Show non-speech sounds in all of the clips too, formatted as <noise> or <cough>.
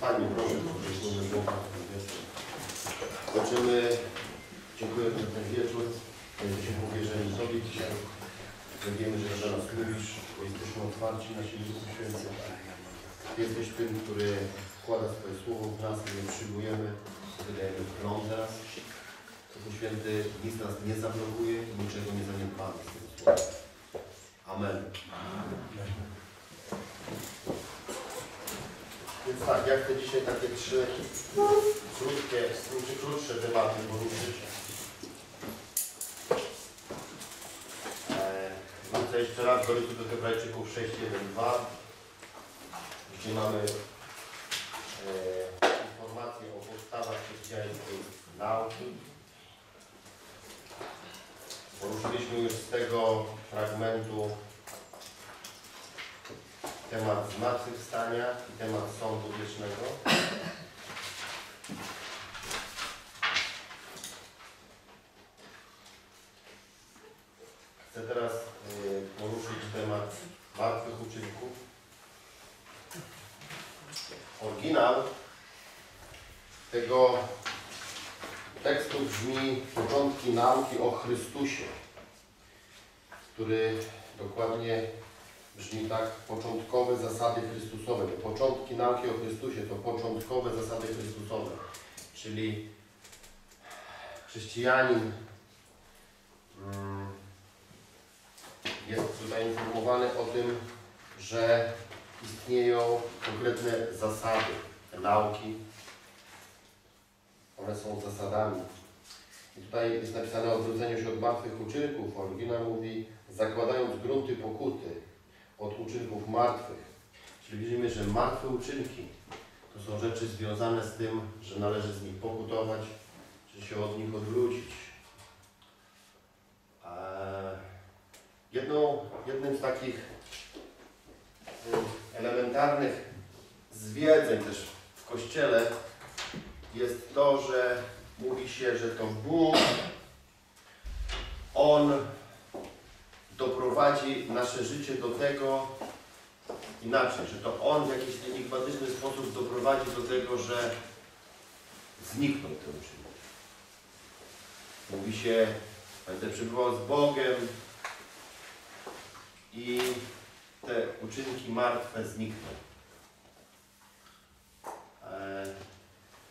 Pani proszę, prosimy Boga. Kończymy. Dziękuję za ten wieczór. Jesteśmy powierzeni Tobie dzisiaj. Wiemy, że do nas mówisz, jesteśmy otwarci na siebie Święty. Ty jesteś tym, który wkłada swoje słowo w nas, my je przyjmujemy, wydajemy plon teraz. Duchu Święty, nic nas nie zablokuje, niczego nie zaniedbamy z tym słowem. Amen. Więc tak, ja chcę dzisiaj takie trzy krótkie, krótsze, krótsze tematy poruszyć. E, Wrócę jeszcze raz do listu do Hebrajczyków 6, 1, 2, gdzie mamy e, informację o podstawach chrześcijańskiej nauki. Poruszyliśmy już z tego fragmentu temat zmartwychwstania i temat sądu wiecznego. Chcę teraz y, poruszyć temat martwych uczynków. Oryginał tego tekstu brzmi początki nauki o Chrystusie, który dokładnie brzmi tak, początkowe zasady Chrystusowe. Początki nauki o Chrystusie to początkowe zasady Chrystusowe. Czyli chrześcijanin mm, jest tutaj informowany o tym, że istnieją konkretne zasady nauki. One są zasadami. I tutaj jest napisane o odwróceniu się od martwych uczynków. Oryginał mówi, zakładając grunty pokuty od uczynków martwych. Czyli widzimy, że martwe uczynki to są rzeczy związane z tym, że należy z nich pokutować, czy się od nich odwrócić. Eee, jedną, jednym z takich mm, elementarnych zwiedzeń też w Kościele jest to, że mówi się, że to Bóg, On doprowadzi nasze życie do tego inaczej, że to On w jakiś enigmatyczny sposób doprowadzi do tego, że znikną te uczynki. Mówi się, będę przebywał z Bogiem i te uczynki martwe znikną. E,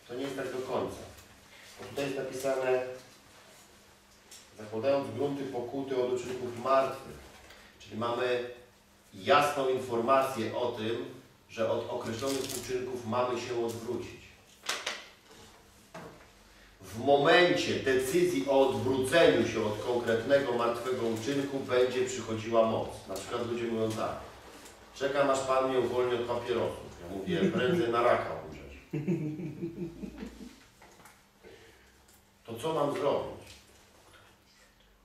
to nie jest tak do końca. Bo tutaj jest napisane zakładając grunty pokuty od uczynków martwych. Czyli mamy jasną informację o tym, że od określonych uczynków mamy się odwrócić. W momencie decyzji o odwróceniu się od konkretnego martwego uczynku będzie przychodziła moc. Na przykład ludzie mówią tak, czekam aż Pan mnie uwolni od papierosów. Ja mówię, prędzej na raka umrzeć. To co mam zrobić?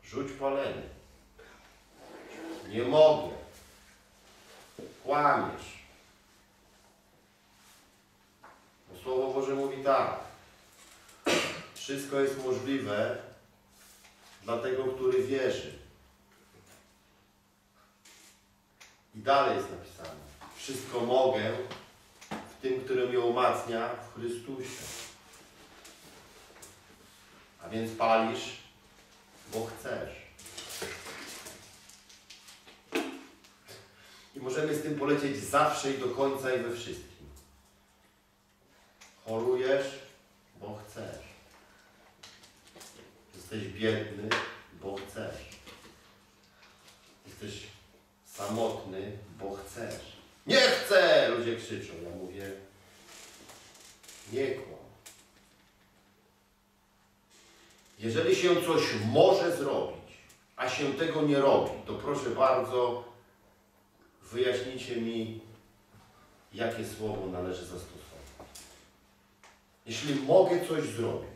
Rzuć palenie. Nie mogę. Kłamiesz. Bo Słowo Boże mówi tak. Wszystko jest możliwe dla tego, który wierzy. I dalej jest napisane. Wszystko mogę w tym, który mnie umacnia w Chrystusie. A więc palisz, bo chcesz. I możemy z tym polecieć zawsze i do końca i we wszystkim. Chorujesz, bo chcesz. Jesteś biedny, bo chcesz. Jesteś samotny, bo chcesz. Nie chcę! Ludzie krzyczą. Ja mówię, nie kłam. Jeżeli się coś może zrobić, a się tego nie robi, to proszę bardzo, wyjaśnijcie mi, jakie słowo należy zastosować. Jeśli mogę coś zrobić,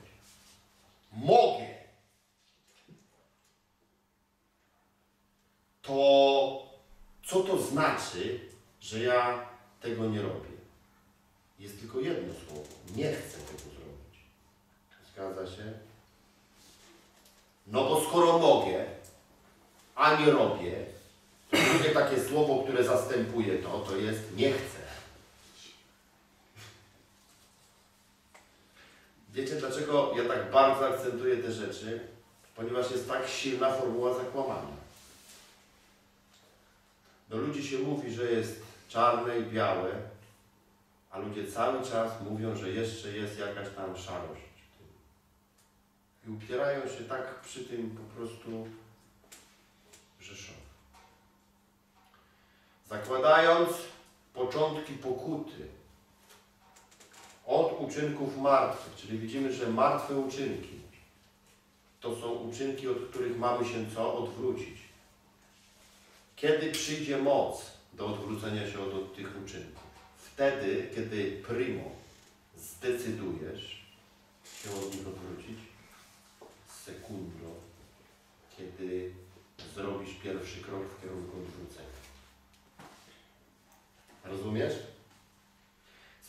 mogę, to co to znaczy, że ja tego nie robię? Jest tylko jedno słowo. Nie chcę tego zrobić. Zgadza się? No bo skoro mogę, a nie robię, to drugie takie słowo, które zastępuje to, to jest nie chcę. Wiecie, dlaczego ja tak bardzo akcentuję te rzeczy? Ponieważ jest tak silna formuła zakłamania. Do ludzi się mówi, że jest czarne i białe, a ludzie cały czas mówią, że jeszcze jest jakaś tam szarość upierają się tak przy tym po prostu, szok. Zakładając początki pokuty od uczynków martwych, czyli widzimy, że martwe uczynki to są uczynki, od których mamy się co? Odwrócić. Kiedy przyjdzie moc do odwrócenia się od, od tych uczynków? Wtedy, kiedy primo zdecydujesz się od nich odwrócić, sekundo, kiedy zrobisz pierwszy krok w kierunku odwrócenia. Rozumiesz?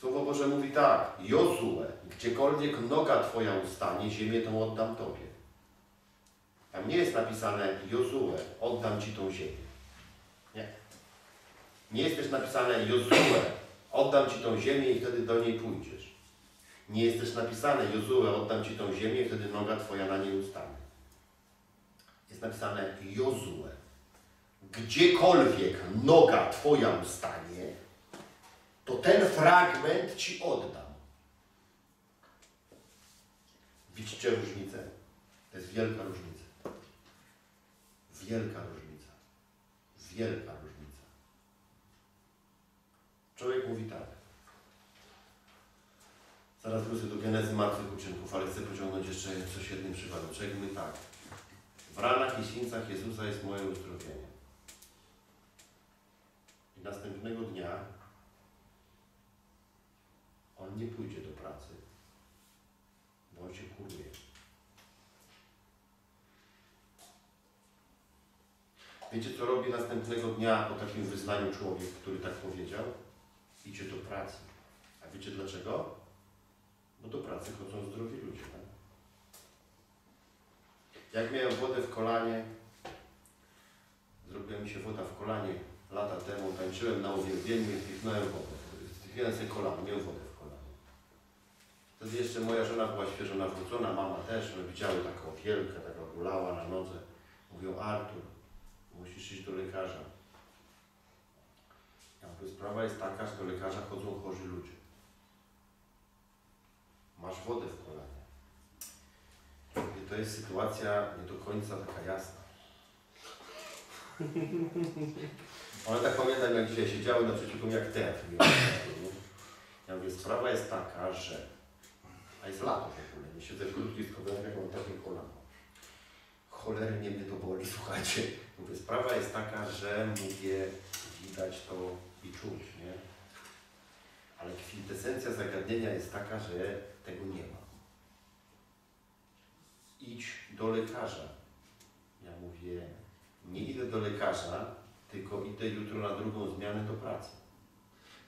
Słowo Boże mówi tak, Jozue, gdziekolwiek noga Twoja ustanie, ziemię tą oddam Tobie. Tam nie jest napisane Jozue, oddam Ci tą ziemię. Nie. Nie jest też napisane Jozue, oddam Ci tą ziemię i wtedy do niej pójdziesz. Nie jest też napisane Jozue, oddam Ci tą ziemię wtedy noga Twoja na niej ustanie. Jest napisane Jozue. Gdziekolwiek noga Twoja ustanie, to ten fragment Ci oddam. Widzicie różnicę? To jest wielka różnica. Wielka różnica. Wielka różnica. Człowiek mówi tak. Zaraz wrócę do genezy martwych uczynków, ale chcę pociągnąć jeszcze coś jednym przykładem. Mówi tak. W ranach i sińcach Jezusa jest moje uzdrowienie. I następnego dnia on nie pójdzie do pracy, bo on się kurwie. Wiecie, co robi następnego dnia po takim wyznaniu człowiek, który tak powiedział? Idzie do pracy. A wiecie dlaczego? Bo do pracy chodzą zdrowi ludzie. Tak? Jak miałem wodę w kolanie, zrobiła mi się woda w kolanie lata temu, tańczyłem na uwielbieniu i wpichnąłem wodę. Wpichnąłem sobie kolano, miałem wodę w kolanie. Wtedy jeszcze moja żona była świeżo nawrócona, mama też, one widziały taką wielkę, taka gulała na nodze. Mówią, Artur, musisz iść do lekarza. Ja mówię, sprawa jest taka, że do lekarza chodzą chorzy ludzie. Masz wodę w kolanie. I to jest sytuacja nie do końca taka jasna. <laughs> One tak pamiętam, jak dzisiaj siedziały naprzeciwko mnie jak teatr. Ja mówię, sprawa jest taka, że... A jest lato w ogóle, nie siedzę w krótkich spodenkach, mam takie kolano. Cholernie mnie to boli, <laughs> słuchajcie. Mówię, sprawa jest taka, że mówię, widać to i czuć, nie? Ale kwintesencja zagadnienia jest taka, że tego nie ma. Idź do lekarza. Ja mówię, nie idę do lekarza, tylko idę jutro na drugą zmianę do pracy.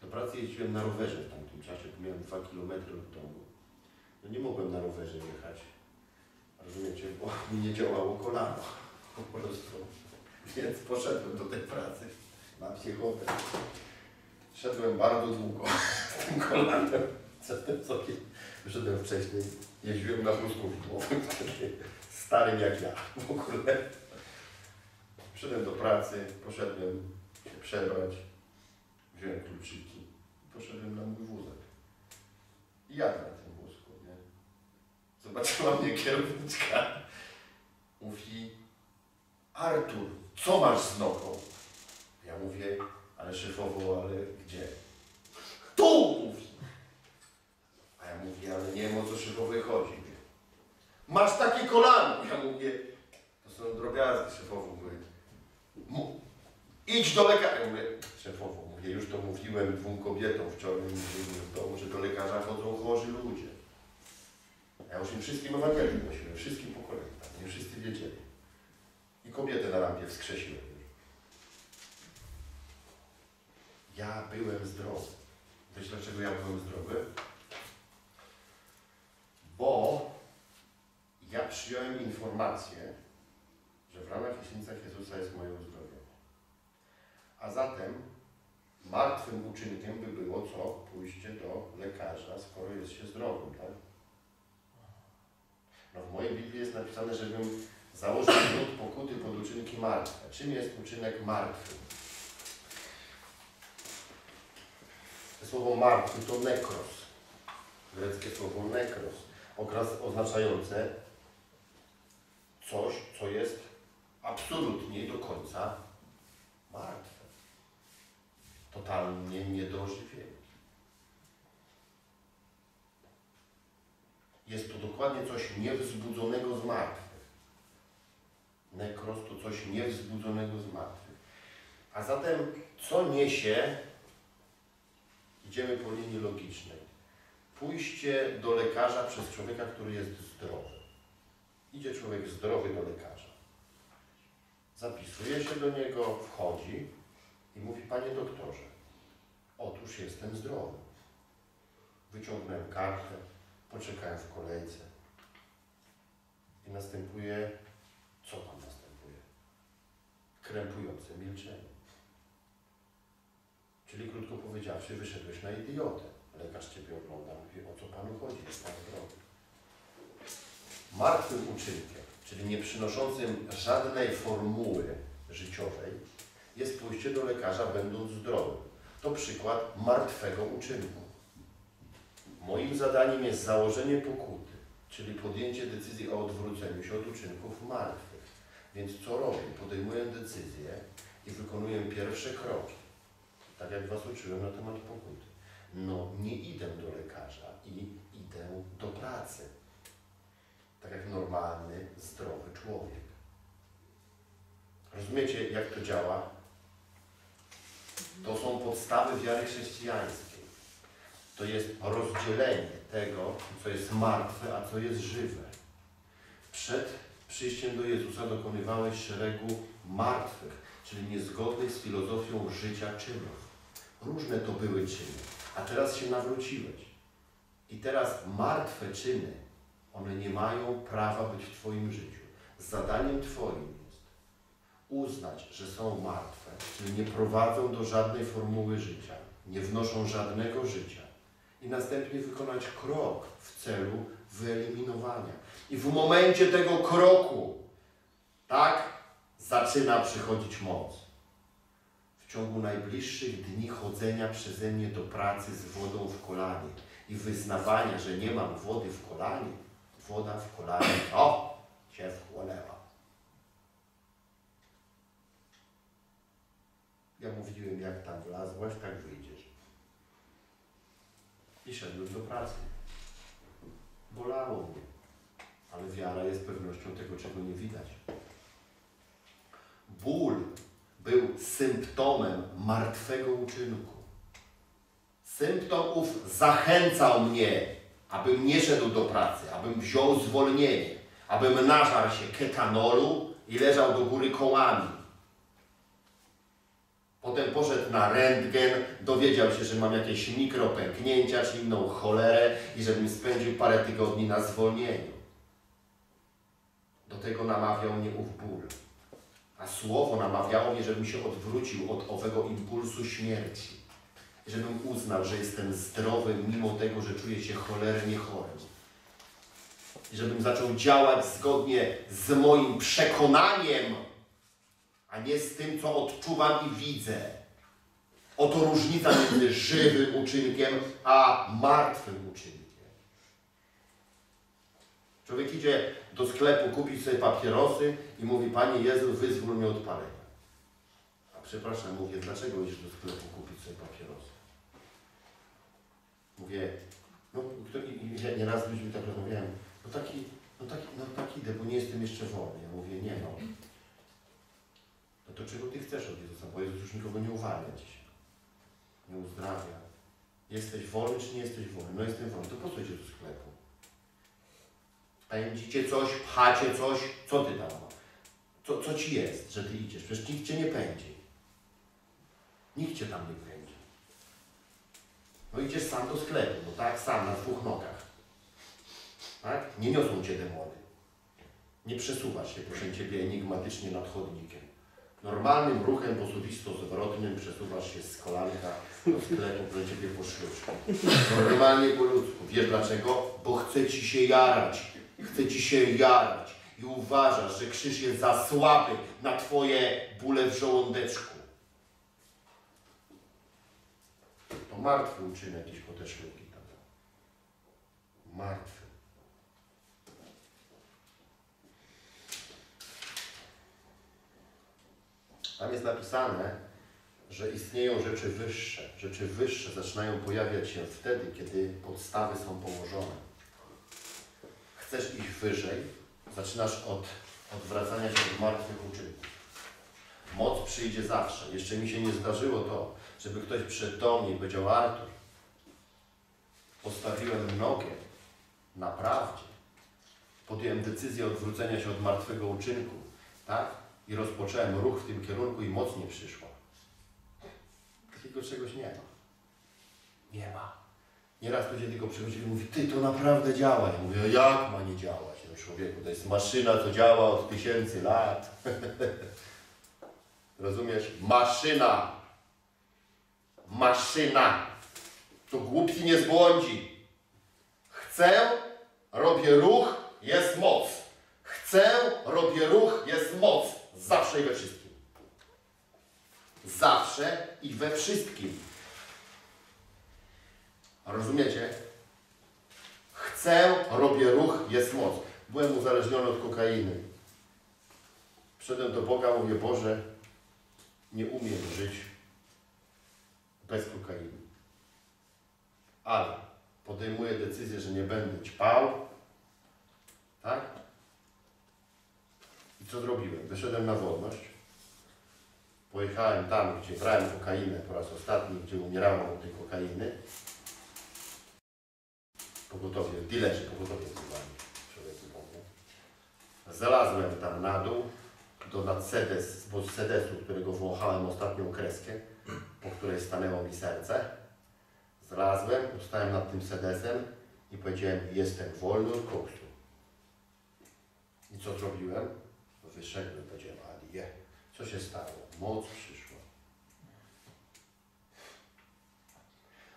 Do pracy jeździłem na rowerze w tamtym czasie, bo miałem dwa kilometry od domu. No nie mogłem na rowerze jechać. Rozumiecie, bo <laughs> mi nie działało kolano. Po prostu. Więc poszedłem do tej pracy na piechotę. Szedłem bardzo długo <laughs> z tym kolanem. Przedtem sobie wyszedłem wcześniej. Jeździłem na wózku widłowym, starym jak ja w ogóle. Przyszedłem do pracy, poszedłem się przebrać, wziąłem kluczyki i poszedłem na mój wózek. I jadę na tym wózku, nie? Zobaczyła mnie kierowniczka. Mówi, Artur, co masz z nogą? Ja mówię, ale szefowo, ale gdzie? Tu! Mówi. A ja mówię, ale nie wiem o co szefowej chodzi. Mówię, Masz takie kolano! Ja mówię, to są drobiazgi szefowo. Mówię, "Mu- idź do lekarza. Ja mówię, szefowo, mówię, już to mówiłem dwóm kobietom wczoraj w domu, że do lekarza chodzą chorzy ludzie. Ja już im wszystkim Ewangelię głosiłem, wszystkim po kolei, tak, nie wszyscy wiedzieli. I kobietę na lampie wskrzesiłem. Ja byłem zdrowy. Wiesz dlaczego ja byłem zdrowy? Bo ja przyjąłem informację, że w ramach Jeślicach Jezusa jest moje uzdrowienie. A zatem martwym uczynkiem by było co? Pójście do lekarza, skoro jest się zdrowym, tak? No w mojej Biblii jest napisane, żebym założył lud pokuty pod uczynki martwe. Czym jest uczynek martwy? Słowo martwy to nekros. Greckie słowo nekros. Okres oznaczające coś, co jest absolutnie do końca martwe. Totalnie nie do ożywienia. Jest to dokładnie coś niewzbudzonego z martwych. Nekros to coś niewzbudzonego z martwych. A zatem, co niesie, idziemy po linii logicznej, pójście do lekarza przez człowieka, który jest zdrowy. Idzie człowiek zdrowy do lekarza. Zapisuje się do niego, wchodzi i mówi, panie doktorze, otóż jestem zdrowy. Wyciągnąłem kartę, poczekałem w kolejce i następuje, co tam następuje? Krępujące milczenie. Czyli krótko powiedziawszy, wyszedłeś na idiotę. Lekarz Ciebie ogląda, mówi, o co Panu chodzi, jest Pan zdrowy. Martwym uczynkiem, czyli nie przynoszącym żadnej formuły życiowej, jest pójście do lekarza będąc zdrowym. To przykład martwego uczynku. Moim zadaniem jest założenie pokuty, czyli podjęcie decyzji o odwróceniu się od uczynków martwych. Więc co robię? Podejmuję decyzję i wykonuję pierwsze kroki. Tak jak Was uczyłem na temat pokuty. No, nie idę do lekarza i idę do pracy. Tak jak normalny, zdrowy człowiek. Rozumiecie, jak to działa? To są podstawy wiary chrześcijańskiej. To jest rozdzielenie tego, co jest martwe, a co jest żywe. Przed przyjściem do Jezusa dokonywałeś szeregu martwych, czyli niezgodnych z filozofią życia czynów. Różne to były czyny, a teraz się nawróciłeś. I teraz martwe czyny, one nie mają prawa być w Twoim życiu. Zadaniem Twoim uznać, że są martwe, czyli nie prowadzą do żadnej formuły życia, nie wnoszą żadnego życia i następnie wykonać krok w celu wyeliminowania. I w momencie tego kroku, tak, zaczyna przychodzić moc. W ciągu najbliższych dni chodzenia przeze mnie do pracy z wodą w kolanie i wyznawania, że nie mam wody w kolanie, woda w kolanie, o, się wchłonęła. Ja mówiłem, jak tam wlazłaś, tak wyjdziesz. I szedłem do pracy. Bolało mnie, ale wiara jest pewnością tego, czego nie widać. Ból był symptomem martwego uczynku. Symptom ów zachęcał mnie, abym nie szedł do pracy, abym wziął zwolnienie, abym nażarł się ketanolu i leżał do góry kołami. Potem poszedł na rentgen, dowiedział się, że mam jakieś mikropęknięcia czy inną cholerę i żebym spędził parę tygodni na zwolnieniu. Do tego namawiał mnie ów ból. A słowo namawiało mnie, żebym się odwrócił od owego impulsu śmierci. Żebym uznał, że jestem zdrowy, mimo tego, że czuję się cholernie chorym. I żebym zaczął działać zgodnie z moim przekonaniem, a nie z tym, co odczuwam i widzę. Oto różnica między <clears throat> żywym uczynkiem, a martwym uczynkiem. Człowiek idzie do sklepu kupić sobie papierosy i mówi, Panie Jezu, wyzwól mnie od palenia. A przepraszam, mówię, dlaczego idziesz do sklepu kupić sobie papierosy? Mówię, no ja nieraz z ludźmi tak rozmawiałem, no taki, no taki, no tak idę, bo nie jestem jeszcze wolny. Ja mówię, nie no. No to czego Ty chcesz od Jezusa? Bo Jezus już nikogo nie uwalnia dzisiaj. Nie uzdrawia. Jesteś wolny, czy nie jesteś wolny? No jestem wolny. To po co idziesz do sklepu? Pędzicie coś, pchacie coś, co Ty tam masz? Co, co Ci jest, że Ty idziesz? Przecież nikt Cię nie pędzi. Nikt Cię tam nie pędzi. No idziesz sam do sklepu, no tak, sam, na dwóch nogach. Tak? Nie niosą Cię demony. Nie przesuwasz się proszę Ciebie enigmatycznie nad chodnikiem. Normalnym ruchem posuwisto-zwrotnym przesuwasz się z kolanka do sklepu, proszę Ciebie po szluczku. Normalnie po ludzku. Wiesz dlaczego? Bo chce Ci się jarać. chce ci się jarać i uważasz, że krzyż jest za słaby na twoje bóle w żołądeczku. To martwy uczynek gdzieś po te szluki. Martwy. Tam jest napisane, że istnieją rzeczy wyższe. Rzeczy wyższe zaczynają pojawiać się wtedy, kiedy podstawy są położone. Chcesz iść wyżej, zaczynasz od odwracania się od martwych uczynków. Moc przyjdzie zawsze. Jeszcze mi się nie zdarzyło to, żeby ktoś przyszedł do mnie powiedział Artur, postawiłem nogę na prawdzie. Podjąłem decyzję odwrócenia się od martwego uczynku, tak? I rozpocząłem ruch w tym kierunku i moc nie przyszła. Takiego czegoś nie ma. Nie ma. Nieraz ludzie tylko przychodzili i mówi, ty to naprawdę działa. Ja mówię, jak ma nie działać? No człowieku, to jest maszyna, co działa od tysięcy lat. <laughs> Rozumiesz? Maszyna. Maszyna. To głupki nie zbłądzi. Chcę, robię ruch, jest moc. Chcę, robię ruch, jest moc. Zawsze i we wszystkim. Zawsze i we wszystkim. Rozumiecie? Chcę, robię ruch, jest moc. Byłem uzależniony od kokainy. Przyszedłem do Boga, mówię, Boże, nie umiem żyć bez kokainy. Ale podejmuję decyzję, że nie będę ćpał. Tak? Co zrobiłem? Wyszedłem na wolność. Pojechałem tam, gdzie brałem kokainę po raz ostatni, gdzie umierałem od tej kokainy. Pogotowie, dilerzy pogotowie wzywali człowieku Bogu. Zalazłem tam na dół, do nad sedes, bo sedesu, którego wąchałem ostatnią kreskę, po której stanęło mi serce. Zlazłem, ustałem nad tym sedesem i powiedziałem, jestem wolny od koksu. I co zrobiłem? Wyszedłem, powiedziałem, ale je, co się stało? Moc przyszła.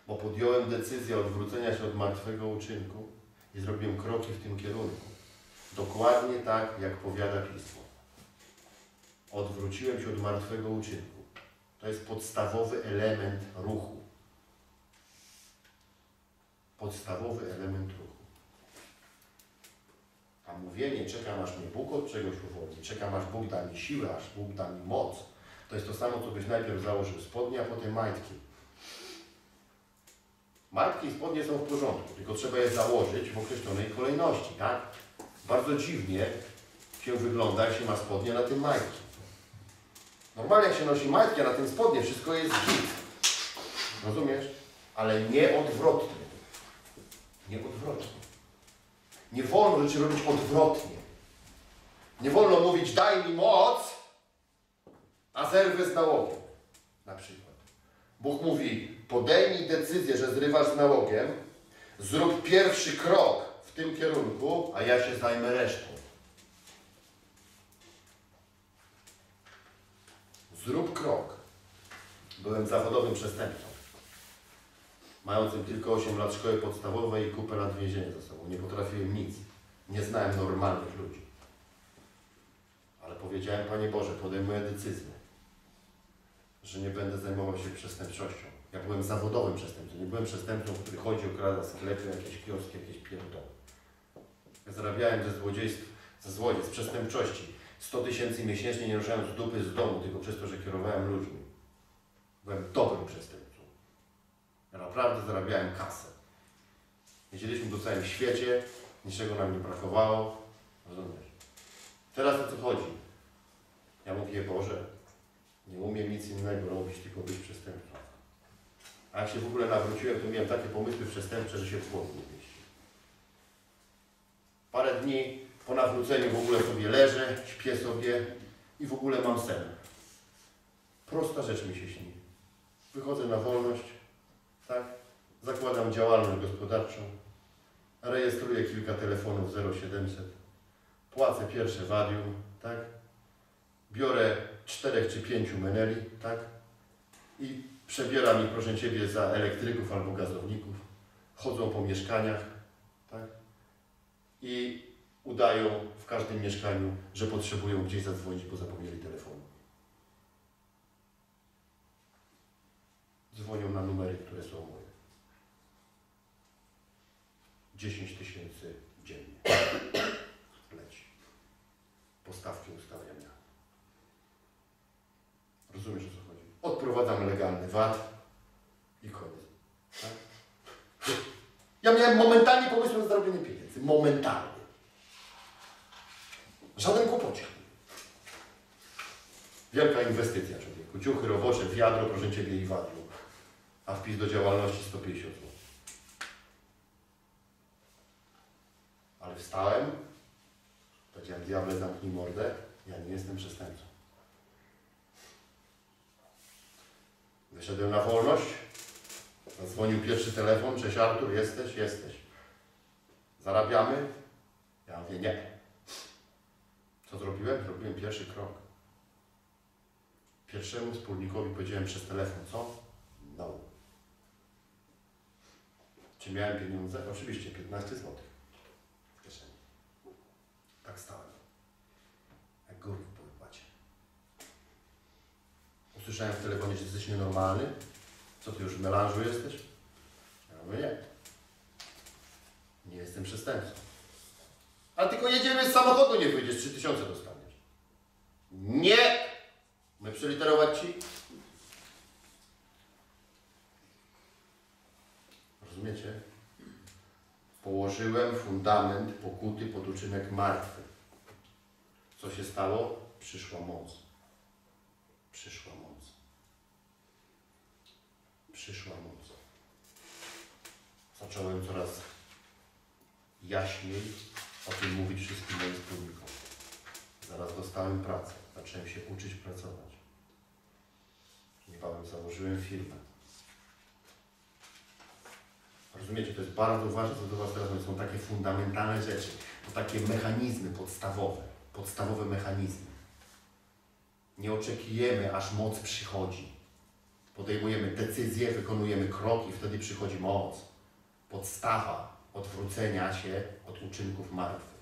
Bo podjąłem decyzję odwrócenia się od martwego uczynku i zrobiłem kroki w tym kierunku. Dokładnie tak, jak powiada Pismo. Odwróciłem się od martwego uczynku. To jest podstawowy element ruchu. Podstawowy element ruchu. Mówienie, czekam aż mnie Bóg od czegoś uwolni, czekam aż Bóg da mi siłę, aż Bóg da mi moc. To jest to samo, co byś najpierw założył spodnie, a potem majtki. Majtki i spodnie są w porządku, tylko trzeba je założyć w określonej kolejności, tak? Bardzo dziwnie się wygląda, jak się ma spodnie, na tym majtki. Normalnie jak się nosi majtki, a na tym spodnie, wszystko jest git. Rozumiesz? Ale nie odwrotnie. Nie odwrotnie. Nie wolno rzeczy robić odwrotnie. Nie wolno mówić daj mi moc, a zerwę z nałogiem. Na przykład. Bóg mówi podejmij decyzję, że zrywasz z nałogiem, zrób pierwszy krok w tym kierunku, a ja się zajmę resztą. Zrób krok. Byłem zawodowym przestępcą. Mającym tylko 8 lat szkoły podstawowej i kupę lat więzienia za sobą. Nie potrafiłem nic. Nie znałem normalnych ludzi. Ale powiedziałem, Panie Boże, podejmuję decyzję, że nie będę zajmował się przestępczością. Ja byłem zawodowym przestępcą. Nie byłem przestępcą, który chodzi, okrada sklepy, jakieś kioski, jakieś pierdoły. Ja zarabiałem ze złodziejstw, ze złodziejstw, przestępczości. 100 tysięcy miesięcznie nie ruszałem z dupy z domu, tylko przez to, że kierowałem ludźmi. Byłem dobrym przestępcą. Ja naprawdę zarabiałem kasę. Jeździliśmy po całym świecie, niczego nam nie brakowało. Rozumiesz? Teraz o co chodzi? Ja mówię, Boże, nie umiem nic innego robić, tylko być przestępcą. A jak się w ogóle nawróciłem, to miałem takie pomysły przestępcze, że się w głowie nie mieści. Parę dni po nawróceniu w ogóle sobie leżę, śpię sobie i w ogóle mam sen. Prosta rzecz mi się śni. Wychodzę na wolność, tak? Zakładam działalność gospodarczą, rejestruję kilka telefonów 0700, płacę pierwsze wadium, tak? Biorę czterech czy pięciu meneli, tak? I przebieram ich, proszę Ciebie, za elektryków albo gazowników. Chodzą po mieszkaniach, tak? I udają w każdym mieszkaniu, że potrzebują gdzieś zadzwonić, bo zapomnieli telefonu. Dzwonią na numery, które są moje. 10 tysięcy dziennie. Leci. Postawki ustawiania. Rozumiesz o co chodzi? Odprowadzam legalny VAT i koniec. Tak? Ja miałem momentalnie pomysł na zarobienie pieniędzy. Momentalnie. Żaden kłopocik. Wielka inwestycja człowieku. Ciuchy robocze, wiadro, proszę Ciebie i wadło. A wpis do działalności 150 zł. Ale wstałem, powiedziałem, diable zamknij mordę, ja nie jestem przestępcą. Wyszedłem na wolność, zadzwonił pierwszy telefon, cześć Artur, jesteś? Jesteś. Zarabiamy? Ja mówię, nie. Co zrobiłem? Zrobiłem pierwszy krok. Pierwszemu wspólnikowi powiedziałem przez telefon, co? No. Czy miałem pieniądze? Oczywiście, 15 zł w kieszeni. Tak stałem. Jak górnik po wypłacie. Usłyszałem w telefonie, że jesteś nienormalny. Co ty już w melanżu jesteś? Ja mówię, nie. Nie jestem przestępcą. Ale tylko jedziemy z samochodu, nie wyjdziesz, 3000 dostaniesz. Nie! My przeliterować ci? Rozumiecie? Położyłem fundament pokuty pod uczynek martwy. Co się stało? Przyszła moc. Przyszła moc. Przyszła moc. Zacząłem coraz jaśniej o tym mówić wszystkim moim wspólnikom. Zaraz dostałem pracę. Zacząłem się uczyć pracować. Niebawem założyłem firmę. Rozumiecie, to jest bardzo ważne, co do Was teraz mówię. Są takie fundamentalne rzeczy. To takie mechanizmy podstawowe. Podstawowe mechanizmy. Nie oczekujemy, aż moc przychodzi. Podejmujemy decyzje, wykonujemy kroki, wtedy przychodzi moc. Podstawa odwrócenia się od uczynków martwych.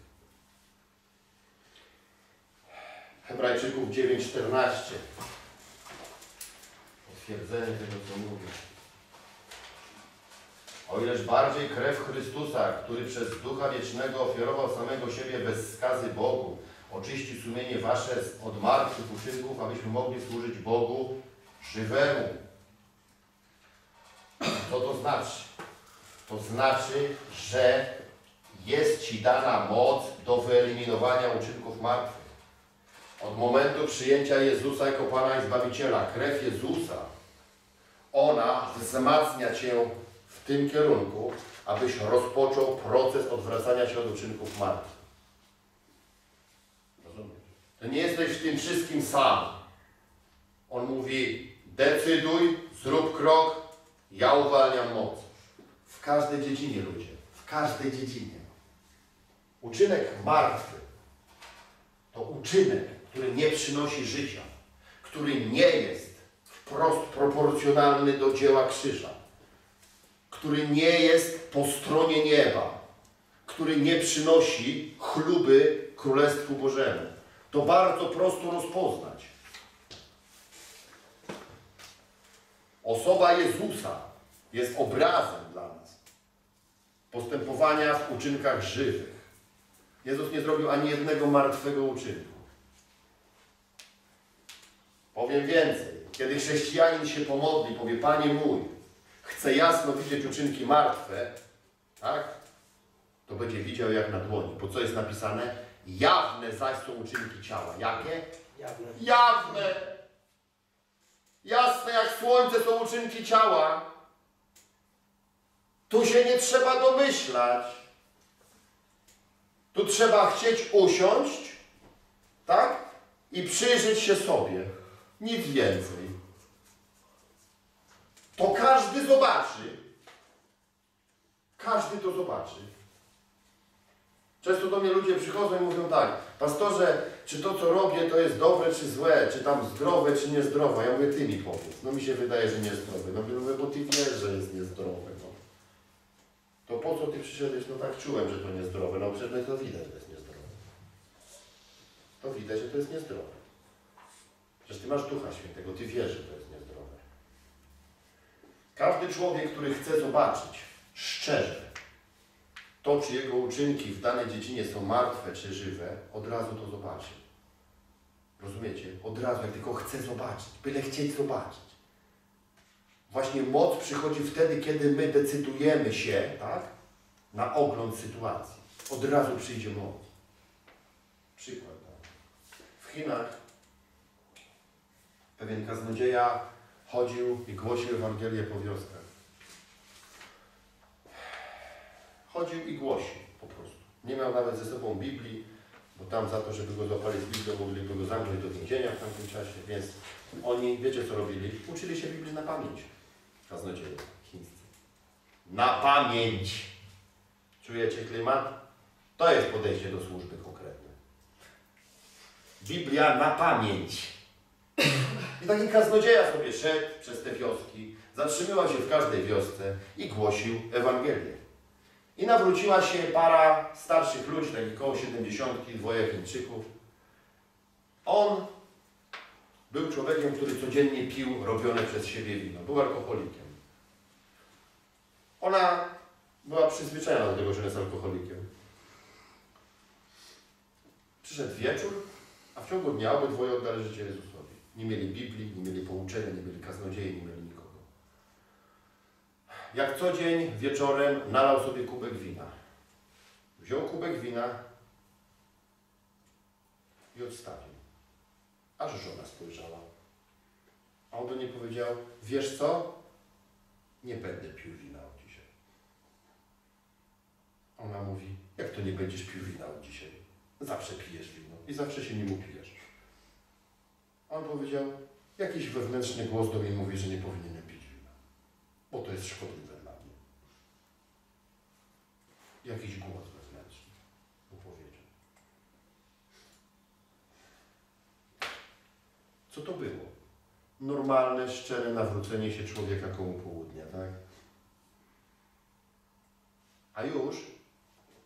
Hebrajczyków 9:14. Potwierdzenie tego, co mówię. O ileż bardziej krew Chrystusa, który przez Ducha Wiecznego ofiarował samego siebie bez skazy Bogu, oczyści sumienie wasze od martwych uczynków, abyśmy mogli służyć Bogu żywemu. Co to znaczy? To znaczy, że jest Ci dana moc do wyeliminowania uczynków martwych. Od momentu przyjęcia Jezusa jako Pana i Zbawiciela, krew Jezusa, ona wzmacnia Cię w tym kierunku, abyś rozpoczął proces odwracania się od uczynków martwych. Rozumiesz? To nie jesteś w tym wszystkim sam. On mówi, decyduj, zrób krok, ja uwalniam moc. W każdej dziedzinie, ludzie. W każdej dziedzinie. Uczynek martwy to uczynek, który nie przynosi życia, który nie jest wprost proporcjonalny do dzieła krzyża, który nie jest po stronie nieba, który nie przynosi chluby Królestwu Bożemu. To bardzo prosto rozpoznać. Osoba Jezusa jest obrazem dla nas postępowania w uczynkach żywych. Jezus nie zrobił ani jednego martwego uczynku. Powiem więcej. Kiedy chrześcijanin się pomodli, powie, Panie mój, chcę jasno widzieć uczynki martwe, tak? To będzie widział jak na dłoni. Bo co jest napisane? Jawne zaś są uczynki ciała. Jakie? Jawne. Jawne! Jasne jak słońce są uczynki ciała. Tu się nie trzeba domyślać. Tu trzeba chcieć usiąść, tak? I przyjrzeć się sobie. Nic więcej. To każdy zobaczy. Każdy to zobaczy. Często do mnie ludzie przychodzą i mówią tak, pastorze, czy to co robię to jest dobre czy złe, czy tam zdrowe czy niezdrowe? Ja mówię, ty mi powiedz. No mi się wydaje, że niezdrowe. No mówię, bo ty wiesz, że jest niezdrowe. No. To po co ty przyszedłeś? No tak czułem, że to niezdrowe. No przecież to widać, że jest niezdrowe. prezbiterzy, to jest niezdrowe. Przecież Ty masz Ducha Świętego, Ty wiesz, że to jest niezdrowe. Każdy człowiek, który chce zobaczyć szczerze to, czy jego uczynki w danej dziedzinie są martwe czy żywe, od razu to zobaczy. Rozumiecie? Od razu, jak tylko chce zobaczyć, byle chcieć zobaczyć. Właśnie moc przychodzi wtedy, kiedy my decydujemy się, tak, na ogląd sytuacji. Od razu przyjdzie moc. Przykład. Tak. W Chinach pewien kaznodzieja chodził i głosił Ewangelię po wioskach. Chodził i głosił po prostu. Nie miał nawet ze sobą Biblii, bo tam za to, żeby go złapali z Biblią, mogliby go zamknąć do więzienia w tamtym czasie, więc oni, wiecie co robili? Uczyli się Biblii na pamięć. Kaznodzieje chińscy. Na pamięć! Czujecie klimat? To jest podejście do służby konkretne. Biblia na pamięć. I taki kaznodzieja sobie szedł przez te wioski, zatrzymywał się w każdej wiosce i głosił Ewangelię. I nawróciła się para starszych ludzi, takich koło 70, dwoje Chińczyków. On był człowiekiem, który codziennie pił robione przez siebie wino. Był alkoholikiem. Ona była przyzwyczajona do tego, że jest alkoholikiem. Przyszedł wieczór, a w ciągu dnia obydwoje oddali życie Jezusowi. Nie mieli Biblii, nie mieli pouczenia, nie mieli kaznodziei, nie mieli nikogo. Jak co dzień wieczorem nalał sobie kubek wina. Wziął kubek wina i odstawił. Aż żona spojrzała. A on do niej powiedział, wiesz co? Nie będę pił wina od dzisiaj. Ona mówi, jak to nie będziesz pił wina od dzisiaj? Zawsze pijesz wino i zawsze się nim upijesz. On powiedział, jakiś wewnętrzny głos do mnie mówi, że nie powinienem pić wina, bo to jest szkodliwe dla mnie. Jakiś głos wewnętrzny mu powiedział. Co to było? Normalne, szczere nawrócenie się człowieka koło południa, tak? A już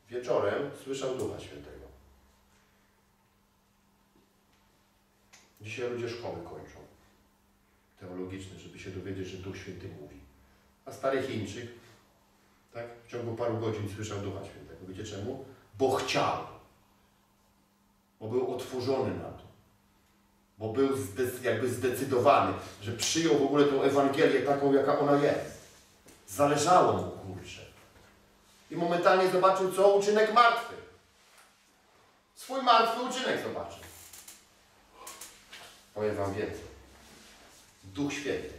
wieczorem słyszał Ducha Świętego. Dzisiaj ludzie szkoły kończą teologiczne, żeby się dowiedzieć, że Duch Święty mówi. A stary Chińczyk tak, w ciągu paru godzin słyszał Ducha Świętego. Wiecie czemu? Bo chciał. Bo był otworzony na to. Bo był zdec jakby zdecydowany, że przyjął w ogóle tą Ewangelię taką, jaka ona jest. Zależało mu, kurczę. I momentalnie zobaczył, co? Uczynek martwy. Swój martwy uczynek zobaczył. Powiem Wam więcej. Duch Święty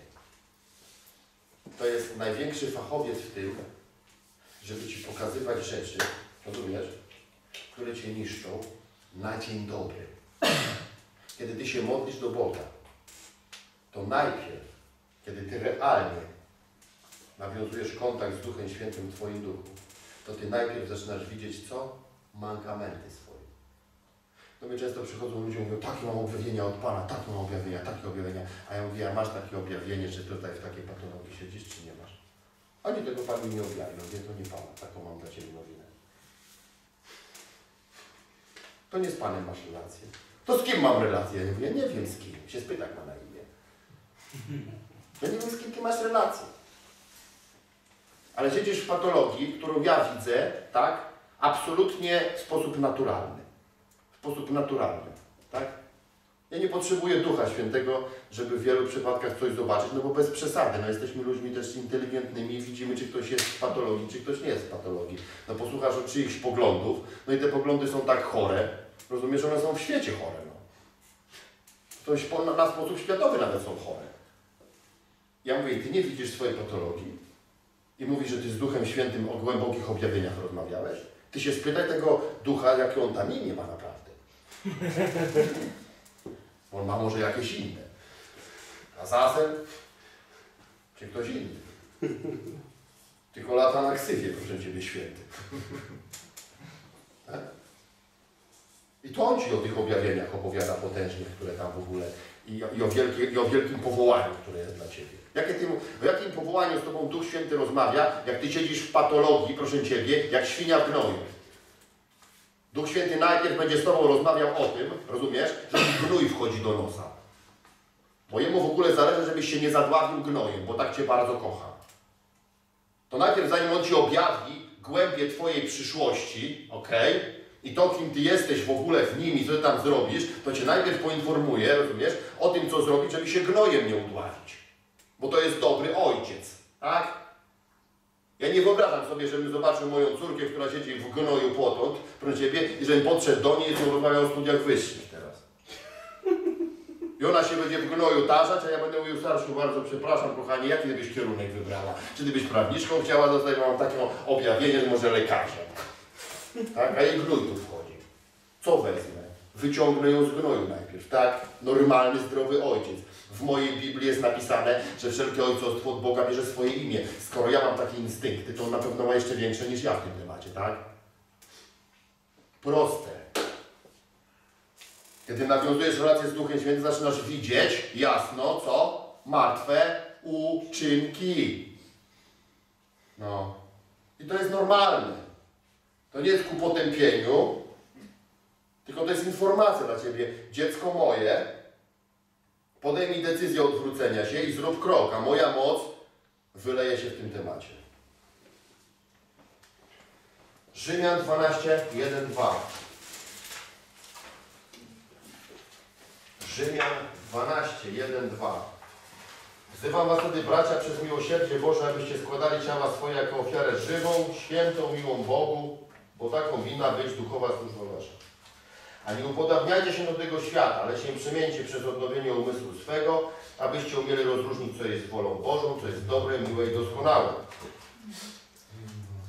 to jest największy fachowiec w tym, żeby Ci pokazywać rzeczy, rozumiesz, które Cię niszczą na dzień dobry. Kiedy Ty się modlisz do Boga, to najpierw, kiedy Ty realnie nawiązujesz kontakt z Duchem Świętym w Twoim duchu, to Ty najpierw zaczynasz widzieć co? Mankamenty swoje. Do mnie często przychodzą ludzie i mówią, takie mam objawienia od Pana, takie mam objawienia, takie objawienia. A ja mówię, a masz takie objawienie, że tutaj w takiej patologii siedzisz, czy nie masz? Oni tego Panu nie objawią, wie, to nie Pana, taką mam dla Ciebie nowinę. To nie z Panem masz relację. To z kim mam relację? Ja mówię, nie wiem z kim. Się spyta, ma na imię. Ja nie wiem, z kim Ty masz relację. Ale siedzisz w patologii, którą ja widzę, tak, absolutnie w sposób naturalny. Sposób naturalny, tak? Ja nie potrzebuję Ducha Świętego, żeby w wielu przypadkach coś zobaczyć, no bo bez przesady, no jesteśmy ludźmi też inteligentnymi widzimy, czy ktoś jest w patologii, czy ktoś nie jest w patologii. No posłuchasz o czyichś poglądów, no i te poglądy są tak chore, rozumiesz, one są w świecie chore, no. To na, na sposób światowy nawet są chore. Ja mówię, ty nie widzisz swojej patologii i mówisz, że ty z Duchem Świętym o głębokich objawieniach rozmawiałeś? Ty się spytaj tego Ducha, jakie on tam imię ma naprawdę. <laughs> On ma może jakieś inne. Azazel? Czy ktoś inny? Tylko lata na ksywie, proszę Ciebie, święty. Tak? I to on Ci o tych objawieniach opowiada potężnie, które tam w ogóle i, i, o, wielkie, i o wielkim powołaniu, które jest dla Ciebie. Jakie ty, o jakim powołaniu z Tobą Duch Święty rozmawia, jak Ty siedzisz w patologii, proszę Ciebie, jak świnia w gnoju. Duch Święty najpierw będzie z Tobą rozmawiał o tym, rozumiesz, że gnój wchodzi do nosa. Bo Jemu w ogóle zależy, żebyś się nie zadławił gnojem, bo tak Cię bardzo kocha. To najpierw zanim On Ci objawi głębie Twojej przyszłości, ok? I to, kim Ty jesteś w ogóle w nim i co Ty tam zrobisz, to Cię najpierw poinformuje, rozumiesz, o tym, co zrobić, żeby się gnojem nie udławić. Bo to jest dobry ojciec, tak? Ja nie wyobrażam sobie, żebym zobaczył moją córkę, która siedzi w gnoju potąd, proszę Ciebie, i żebym podszedł do niej i nią rozmawiał o studiach wyższych teraz. I ona się będzie w gnoju tarzać, a ja będę mówił starszu, bardzo przepraszam, kochanie, jaki byś kierunek wybrała? Czy ty byś prawniczką chciała zostać? Mam takie objawienie, że może lekarzem. Tak? A jej gnój tu wchodzi. Co wezmę? Wyciągnę ją z gnoju najpierw, tak? Normalny, zdrowy ojciec. W mojej Biblii jest napisane, że wszelkie ojcostwo od Boga bierze swoje imię. Skoro ja mam takie instynkty, to on na pewno ma jeszcze większe niż ja w tym temacie, tak? Proste. Kiedy nawiązujesz relację z Duchem Świętym, zaczynasz widzieć jasno, co? Martwe uczynki. No. I to jest normalne. To nie jest ku potępieniu, tylko to jest informacja dla Ciebie. Dziecko moje, podejmij decyzję odwrócenia się i zrób krok, a moja moc wyleje się w tym temacie. Rzymian 12, 1, 2. Rzymian 12, 1, 2. Wzywam Was wtedy, bracia, przez miłosierdzie Boże, abyście składali ciała swoje jako ofiarę żywą, świętą, miłą Bogu, bo taką winna być duchowa służba Wasza. A nie upodabniajcie się do tego świata, ale się przemieńcie przez odnowienie umysłu swego, abyście umieli rozróżnić, co jest wolą Bożą, co jest dobre, miłe i doskonałe.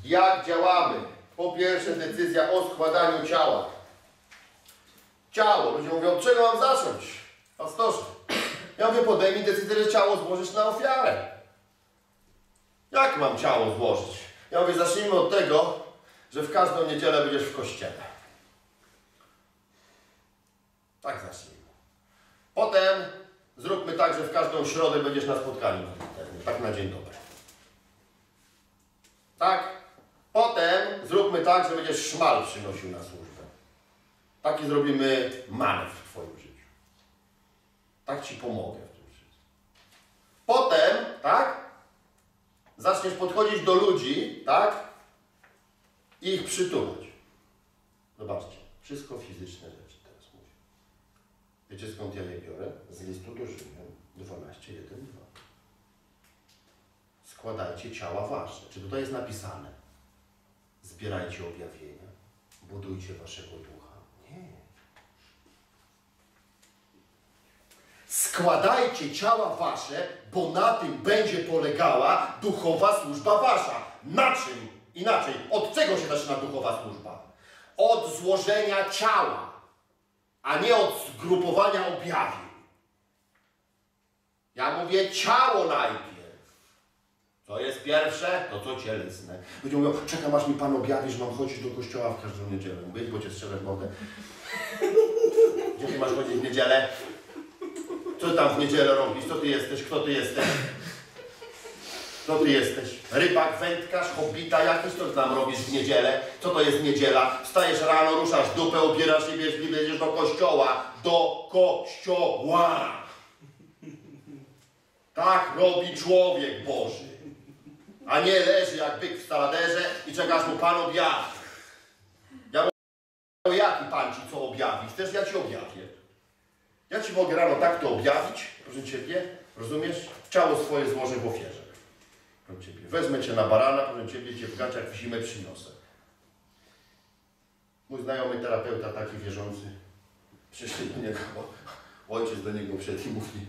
Jak działamy? Po pierwsze, decyzja o składaniu ciała. Ciało. Ludzie mówią, od czego mam zacząć? Pastorze. Ja mówię, podejmij decyzję, że ciało złożysz na ofiarę. Jak mam ciało złożyć? Ja mówię, zacznijmy od tego, że w każdą niedzielę będziesz w kościele. Tak zacznijmy. Potem zróbmy tak, że w każdą środę będziesz na spotkaniu. Tak na dzień dobry. Tak? Potem zróbmy tak, że będziesz szmal przynosił na służbę. Taki zrobimy manewr w Twoim życiu. Tak Ci pomogę w tym życiu. Potem, tak? Zaczniesz podchodzić do ludzi, tak? I ich przytulać. Zobaczcie, wszystko fizyczne rzeczy. Wiecie skąd ja je biorę? Z listu Rzymian 12, 1, 2. Składajcie ciała wasze. Czy tutaj jest napisane? Zbierajcie objawienia, budujcie waszego ducha. Nie. Składajcie ciała wasze, bo na tym będzie polegała duchowa służba wasza. Na czym? Inaczej, od czego się zaczyna duchowa służba? Od złożenia ciała, a nie od zgrupowania objawień. Ja mówię ciało najpierw. Co jest pierwsze? To co cielesne. Ludzie mówią, czekam aż mi Pan objawi, że mam chodzić do kościoła w każdą niedzielę. Mówię, bo Cię strzelę w. Gdzie Ty masz chodzić w niedzielę? Co tam w niedzielę robisz? Co Ty jesteś? Kto Ty jesteś? Kto Ty jesteś? Rybak, wędkarz, hobbita jakiś? Co Ty tam robisz w niedzielę? Co to jest niedziela? Wstajesz rano, ruszasz dupę, obierasz się, wiesz, i będziesz do kościoła. Do kościoła! Tak robi człowiek Boży. A nie leży jak byk w staladerze i czekasz mu Pan objawi. Ja mówię, jaki Pan Ci co objawi? Chcesz, ja Ci objawię. Ja Ci mogę rano tak to objawić, proszę Ciebie, rozumiesz? Ciało swoje złożę w ofierze. Proszę Ciebie. Wezmę Cię na barana, proszę Ciebie, Cię w gaciach w zimę przyniosę. Mój znajomy terapeuta, taki wierzący, przyszli do niego, ojciec do niego przed i mówi,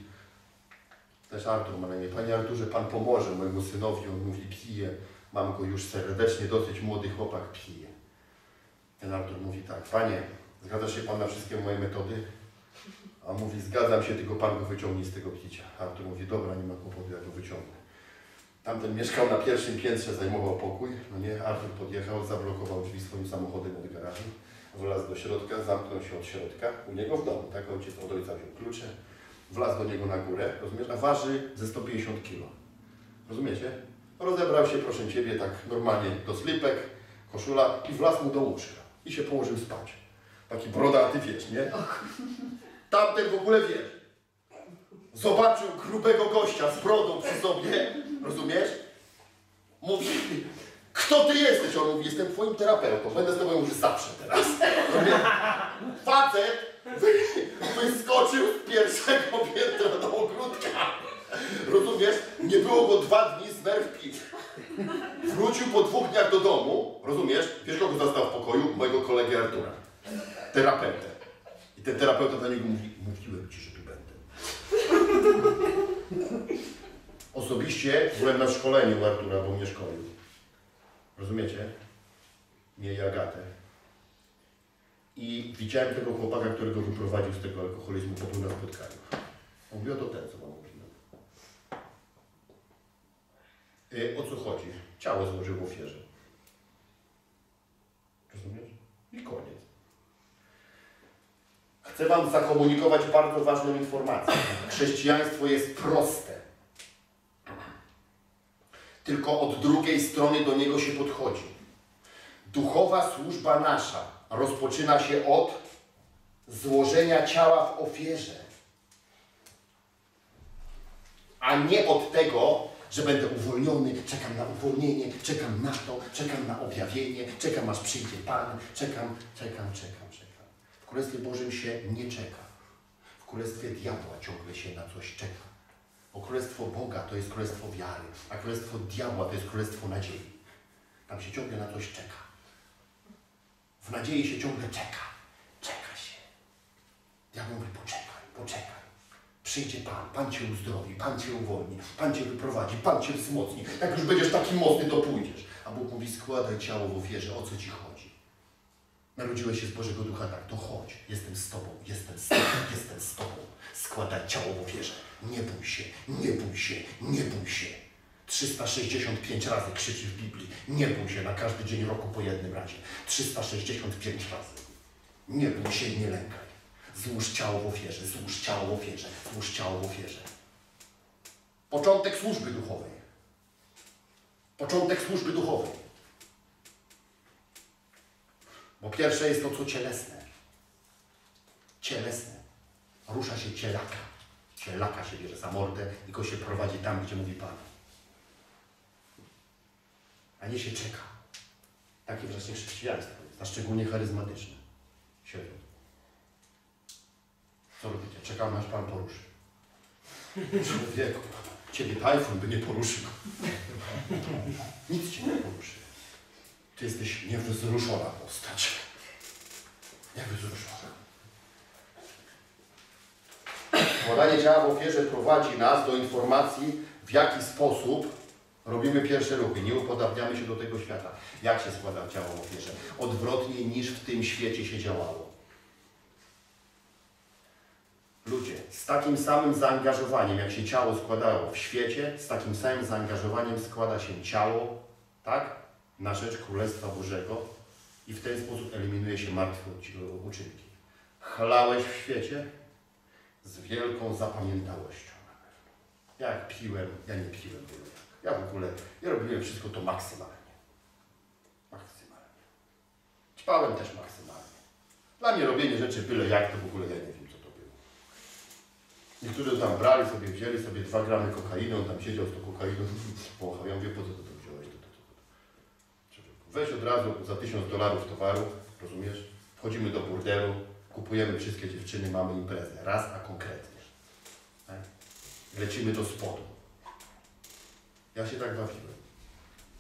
też Artur ma na imię. Panie Arturze, Pan pomoże mojemu synowi. On mówi, pije. Mam go już serdecznie, dosyć młody chłopak pije. Ten Artur mówi tak, Panie, zgadza się Pan na wszystkie moje metody? A mówi, zgadzam się, tylko Pan go wyciągnie z tego picia. Artur mówi, dobra, nie ma kłopotu, ja go wyciągnę. Tamten mieszkał na pierwszym piętrze, zajmował pokój. No nie, Artur podjechał, zablokował drzwi swoim samochodem od garażu. Wlazł do środka, zamknął się od środka. U niego w domu, tak? Ojciec od ojca wziął klucze, wlazł do niego na górę, rozumiesz, a waży ze 150 kg. Rozumiecie? Rozebrał się, proszę Ciebie, tak normalnie do slipek, koszula i wlazł mu do łóżka. I się położył spać. Taki brodaty, wiesz, nie? Tamten w ogóle, wiesz, zobaczył grubego gościa z brodą przy sobie, rozumiesz? Mówi, kto ty jesteś? On mówi, jestem twoim terapeutą, będę z tobą już zawsze teraz. Facet wy- wyskoczył z pierwszego piętra do ogródka. Rozumiesz? Nie było go dwa dni z nerw. Wrócił po dwóch dniach do domu, rozumiesz? Wiesz, kogo zastał w pokoju? Mojego kolegi Artura. Terapeutę. I ten terapeuta do niego mówi, mówiłem ci, że tu będę. Osobiście byłem na szkoleniu u Artura, bo mnie szkolił. Rozumiecie? Mnie i Agatę. I widziałem tego chłopaka, którego wyprowadził z tego alkoholizmu po na spotkaniu. On mówi, o to ten, co wam mówiłem. Y, o co chodzi? Ciało złożył w ofierze. Rozumiesz? I koniec. Chcę Wam zakomunikować bardzo ważną informację. Chrześcijaństwo jest proste. Tylko od drugiej strony do niego się podchodzi. Duchowa służba nasza rozpoczyna się od złożenia ciała w ofierze, a nie od tego, że będę uwolniony, czekam na uwolnienie, czekam na to, czekam na objawienie, czekam aż przyjdzie Pan, czekam, czekam, czekam, czekam. W Królestwie Bożym się nie czeka. W Królestwie Diabła ciągle się na coś czeka. Bo Królestwo Boga to jest Królestwo wiary, a Królestwo Diabła to jest Królestwo nadziei. Tam się ciągle na coś czeka. W nadziei się ciągle czeka. Czeka się. Diabeł mówi, poczekaj, poczekaj. Przyjdzie Pan, Pan Cię uzdrowi, Pan Cię uwolni, Pan Cię wyprowadzi, Pan Cię wzmocni. Jak już będziesz taki mocny, to pójdziesz. A Bóg mówi, składaj ciało w ofierze, o co Ci chodzi? Narodziłeś się z Bożego Ducha, tak, to chodź. Jestem z Tobą, jestem z Tobą, <clears throat> jestem z Tobą. Składaj ciało w ofierze. Nie bój się, nie bój się, nie bój się. 365 razy krzyczy w Biblii. Nie bój się na każdy dzień roku po jednym razie. 365 razy. Nie bój się i nie lękaj. Złóż ciało w ofierze, złóż ciało w ofierze, złóż ciało w ofierze. Początek służby duchowej. Początek służby duchowej. Bo pierwsze jest to, co cielesne. Cielesne. Rusza się cielaka. Cielaka się bierze za mordę i go się prowadzi tam, gdzie mówi Pan. A nie się czeka. Takie właśnie chrześcijaństwo jest, a szczególnie charyzmatyczne. Siedzą. Co robicie? Czekam, aż Pan poruszy. Człowieku, Ciebie tajfun by nie poruszył. Nic Cię nie poruszy. Ty jesteś niewzruszona postać. Niewzruszona. Składanie ciała w ofierze prowadzi nas do informacji, w jaki sposób robimy pierwsze ruchy. Nie upodabniamy się do tego świata. Jak się składa ciało w ofierze? Odwrotnie niż w tym świecie się działało. Ludzie, z takim samym zaangażowaniem, jak się ciało składało w świecie, z takim samym zaangażowaniem składa się ciało, tak? Na rzecz Królestwa Bożego i w ten sposób eliminuje się martwe uczynki. Chlałeś w świecie z wielką zapamiętałością. Jak piłem, ja nie piłem wiele. Ja w ogóle, ja robiłem wszystko to maksymalnie. Maksymalnie. Ćpałem też maksymalnie. Dla mnie robienie rzeczy byle jak, to w ogóle ja nie wiem, co to było. Niektórzy tam brali sobie, wzięli sobie dwa gramy kokainy, on tam siedział z tą kokainą, wąchał. <laughs> Ja mówię, po co to, Weź od razu za tysiąc dolarów towaru, rozumiesz? Wchodzimy do burdelu, kupujemy wszystkie dziewczyny, mamy imprezę. Raz, a konkretnie. Tak? Lecimy do spodu. Ja się tak bawiłem.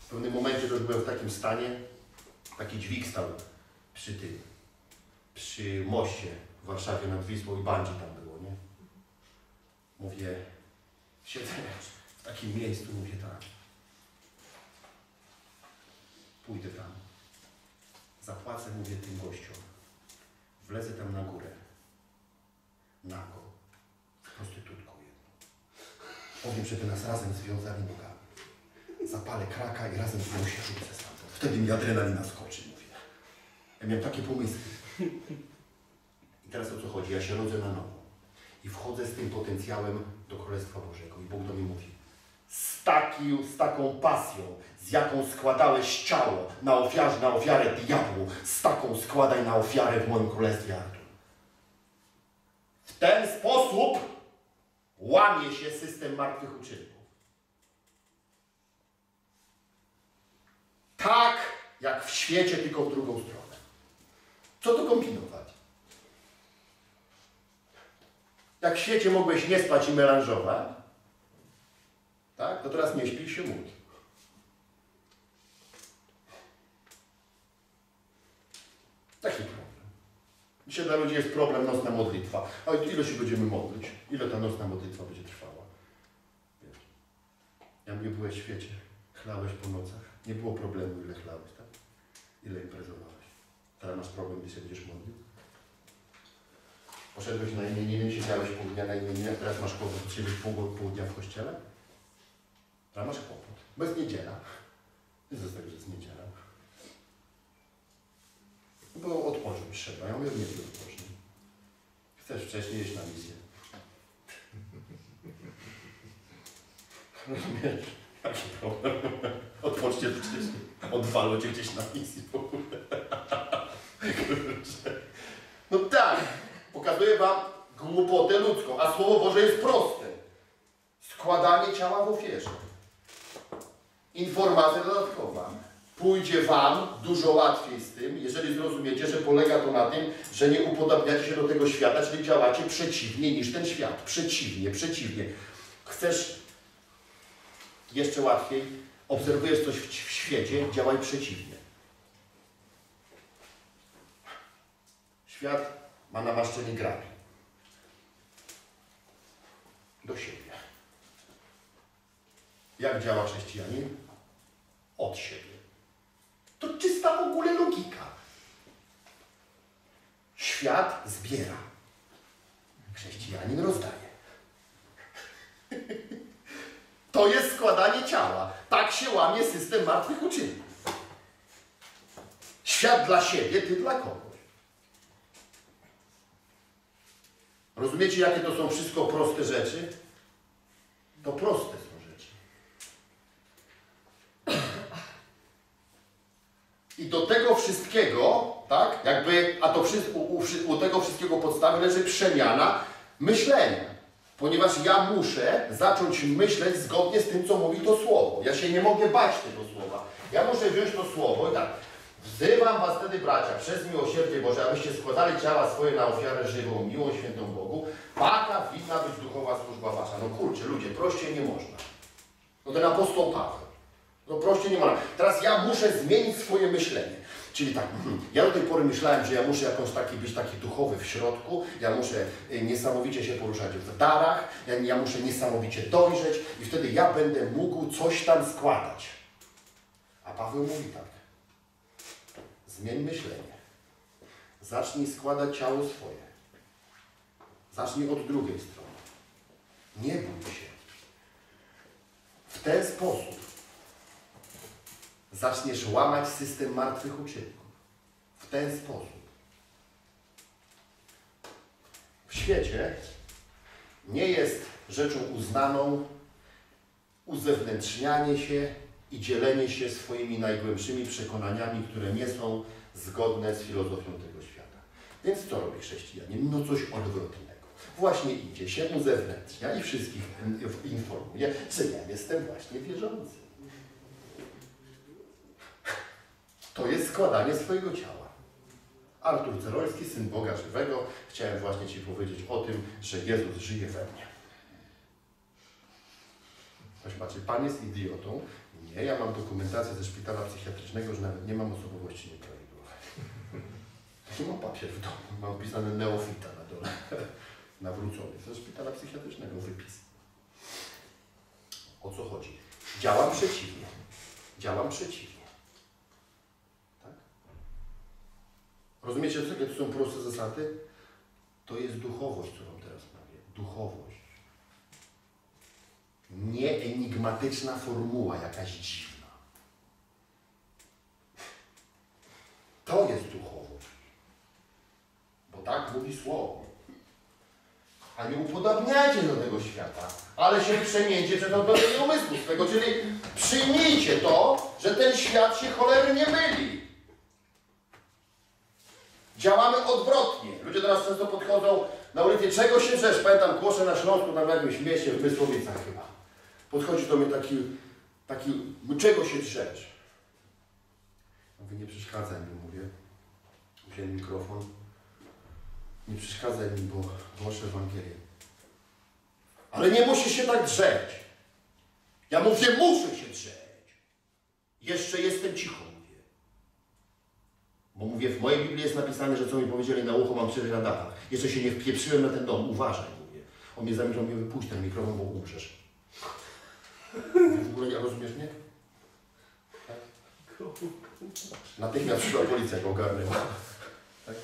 W pewnym momencie już byłem w takim stanie, taki dźwig stał przy tym, przy moście w Warszawie nad Wisłą i bandzi tam było, nie? Mówię, siedzę w takim miejscu, mówię tak. Pójdę tam. Zapłacę, mówię, tym gościom. Wlezę tam na górę. Nago. Prostytutką jedną. Powiem, żeby nas razem związali nogami. Zapalę kraka i razem z nią się rzucę stamtąd. Wtedy mi adrenalina skoczy, mówię. Ja miałem takie pomysły. I teraz o co chodzi? Ja się rodzę na nowo. I wchodzę z tym potencjałem do Królestwa Bożego. I Bóg do mnie mówi, z, taki, z taką pasją, z jaką składałeś ciało na, ofiarze, na ofiarę diabłu, z taką składaj na ofiarę w moim królestwie Artur. W ten sposób łamie się system martwych uczynków. Tak jak w świecie, tylko w drugą stronę. Co tu kombinować? Jak w świecie mogłeś nie spać i melanżować, tak? to teraz nie śpi się módl. Taki problem. Dzisiaj dla ludzi jest problem nocna modlitwa. A ile się będziemy modlić? Ile ta nocna modlitwa będzie trwała? Wiesz, jak nie byłeś w świecie, chlałeś po nocach, nie było problemu ile chlałeś, tak? Ile imprezowałeś. Teraz masz problem, gdy się będziesz modlił. Poszedłeś na imieniny, siedziałeś pół dnia na imieninach, teraz masz siedzieć pół, pół dnia w kościele? Teraz masz kłopot. Bo jest niedziela. Nie z tego, że jest niedziela. Bo odpocząć trzeba. Ja mówię, nie odpocznij. Chcesz wcześniej iść na misję. Rozumiesz? Jaki problem? Odpocznie wcześniej. Odwalą cię gdzieś na misji w ogóle. No tak, pokazuję wam głupotę ludzką, a Słowo Boże jest proste. Składanie ciała w ofierze. Informacja dodatkowa. Pójdzie wam dużo łatwiej z tym, jeżeli zrozumiecie, że polega to na tym, że nie upodabniacie się do tego świata, czyli działacie przeciwnie niż ten świat. Przeciwnie, przeciwnie. Chcesz jeszcze łatwiej, obserwujesz coś w, świecie, działaj przeciwnie. Świat ma namaszczenie grabi. Do siebie. Jak działa chrześcijanin? Od siebie. To czysta w ogóle logika. Świat zbiera. Chrześcijanin rozdaje. <laughs> To jest składanie ciała. Tak się łamie system martwych uczynków. Świat dla siebie, ty dla kogoś. Rozumiecie, jakie to są wszystko proste rzeczy? To proste są rzeczy. I do tego wszystkiego, tak, jakby, a to u, u, u tego wszystkiego podstawy leży przemiana myślenia. Ponieważ ja muszę zacząć myśleć zgodnie z tym, co mówi to słowo. Ja się nie mogę bać tego słowa. Ja muszę wziąć to słowo i tak. Wzywam was wtedy, bracia, przez miłosierdzie Boże, abyście składali ciała swoje na ofiarę żywą, miłą, świętą Bogu. Taka winna być duchowa służba wasza. No kurczę, ludzie, prościej nie można. No ten apostoł Paweł. No prościej nie można. Teraz ja muszę zmienić swoje myślenie. Czyli tak, mhm, ja do tej pory myślałem, że ja muszę jakoś taki być taki duchowy w środku, ja muszę y, niesamowicie się poruszać w darach, ja, ja muszę niesamowicie dojrzeć i wtedy ja będę mógł coś tam składać. A Paweł mówi tak, zmień myślenie. Zacznij składać ciało swoje. Zacznij od drugiej strony. Nie bój się. W ten sposób zaczniesz łamać system martwych uczynków. W ten sposób. W świecie nie jest rzeczą uznaną uzewnętrznianie się i dzielenie się swoimi najgłębszymi przekonaniami, które nie są zgodne z filozofią tego świata. Więc co robi chrześcijanin? No coś odwrotnego. Właśnie idzie się uzewnętrznia i wszystkich informuje, że ja jestem właśnie wierzący. To jest składanie swojego ciała. Artur Cerolski, Syn Boga Żywego, chciałem właśnie Ci powiedzieć o tym, że Jezus żyje we mnie. Ktoś patrzy, Pan jest idiotą. Nie, ja mam dokumentację ze szpitala psychiatrycznego, że nawet nie mam osobowości nieprawidłowej. Nie mam papier w domu, mam pisane neofita na dole, <laughs> nawrócony. Ze szpitala psychiatrycznego wypis. O co chodzi? Działam przeciwnie. Działam przeciwnie. Tak? Rozumiecie, jakie to są proste zasady? To jest duchowość, którą teraz mówię. Duchowość. Nie enigmatyczna formuła, jakaś dziwna. To jest duchowość. Bo tak mówi Słowo. a nie upodabniajcie do tego świata, ale się przemieńcie przez odnowienie umysłu swego, czyli przyjmijcie to, że ten świat się cholernie myli. Działamy odwrotnie. Ludzie nas często podchodzą na ulicy, czego się drzesz? Pamiętam, głoszę na Śląsku, tam w jakimś mieście, w Mysłowicach chyba. Podchodzi do mnie taki, taki, czego się drzesz? Mówię, nie przeszkadzaj mi, mówię. Wziąłem mikrofon. Nie przeszkadzaj mi, bo głoszę Ewangelię. Ale nie musisz się tak drzeć. Ja mówię, muszę się drzeć. Jeszcze jestem cicho. Bo mówię, w mojej Biblii jest napisane, że co mi powiedzieli na ucho, mam przeżyć na dachach. Jeszcze się nie wpieprzyłem na ten dom, uważaj, mówię. On mnie zamierzał mnie wypuść ten mikrofon, bo umrzesz. W ogóle nie rozumiesz mnie? Tak? Natychmiast przyszła policja, go ogarnęła. Tak?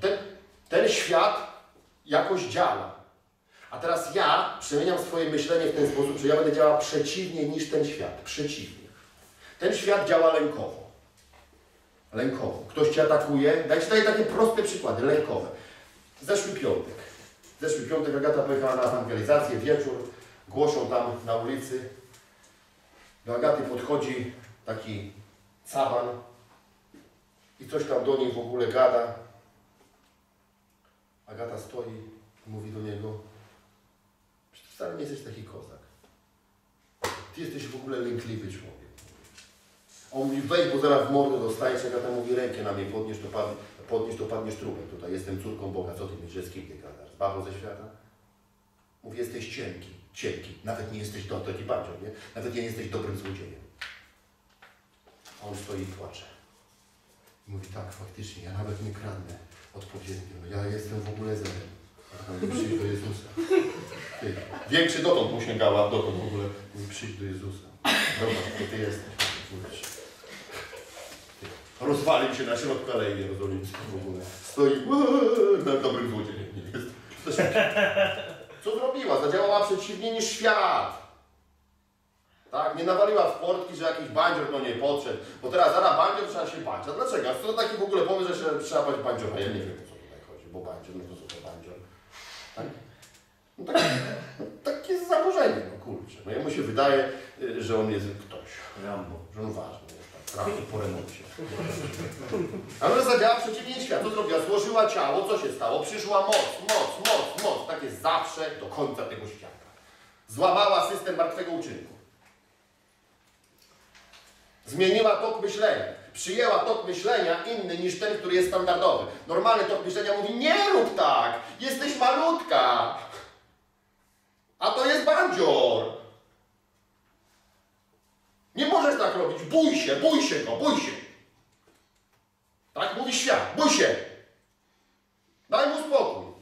Ten, ten świat jakoś działa. A teraz ja przemieniam swoje myślenie w ten sposób, że ja będę działał przeciwnie niż ten świat. Przeciwnie. Ten świat działa lękowo. Lękowo. Ktoś cię atakuje. Dajcie tutaj takie proste przykłady, lękowe. Zeszły piątek. Zeszły piątek Agata pojechała na ewangelizację, wieczór. Głoszą tam na ulicy. Do Agaty podchodzi taki caban i coś tam do niej w ogóle gada. Agata stoi i mówi do niego wcale nie jesteś taki kozak. Ty jesteś w ogóle lękliwy człowiek. A on mówi, wejdź, bo zaraz w mordę dostajesz. Agata mówi, rękę na mnie podnieś, to, padnie, podnieś, to padniesz trupem. Tutaj jestem córką Boga. Co ty myślisz, z kim ty gadasz? Babą ze świata? Mówi, jesteś cienki, cienki. Nawet nie jesteś do taki bandzior, nie? Nawet nie jesteś dobrym złodziejem. A on stoi i płacze. I mówi, tak, faktycznie, ja nawet nie kradnę odpowiednio. Ja jestem w ogóle zerem. Przyjdź do Jezusa. Ty, większy dotąd mu sięgała, dotąd w ogóle. Mówi, przyjdź do Jezusa. Dobra, to ty jesteś. Rozwalił się na środku alei jerozolimskiej w ogóle. Stoi, "Eee, na dobrym jest. Co zrobiła? Zadziałała przeciwnie niż świat. Tak? Nie nawaliła w portki, że jakiś bandzior do niej podszedł. Bo teraz zaraz bandzior trzeba się bać. A dlaczego? A to taki w ogóle pomysł, że trzeba bać bandziora? Ja nie wiem, o co tutaj chodzi, bo bandzior, no to co? No tak, takie jest zaburzenie, no kurczę. No jemu się wydaje, y, że on jest ktoś. Rambo. Że on ważny jest, tak. Rambo po remoncie. Ale ona zadziała przeciwnie świat. Co zrobiła? Złożyła ciało, co się stało? Przyszła moc, moc, moc, moc. Tak jest zawsze do końca tego świata. Złamała system martwego uczynku. Zmieniła tok myślenia. Przyjęła tok myślenia inny niż ten, który jest standardowy. Normalny tok myślenia mówi, nie rób tak, jesteś malutka. A to jest bandzior. Nie możesz tak robić, bój się, bój się go, bój się. Tak mówi świat, bój się. Daj mu spokój.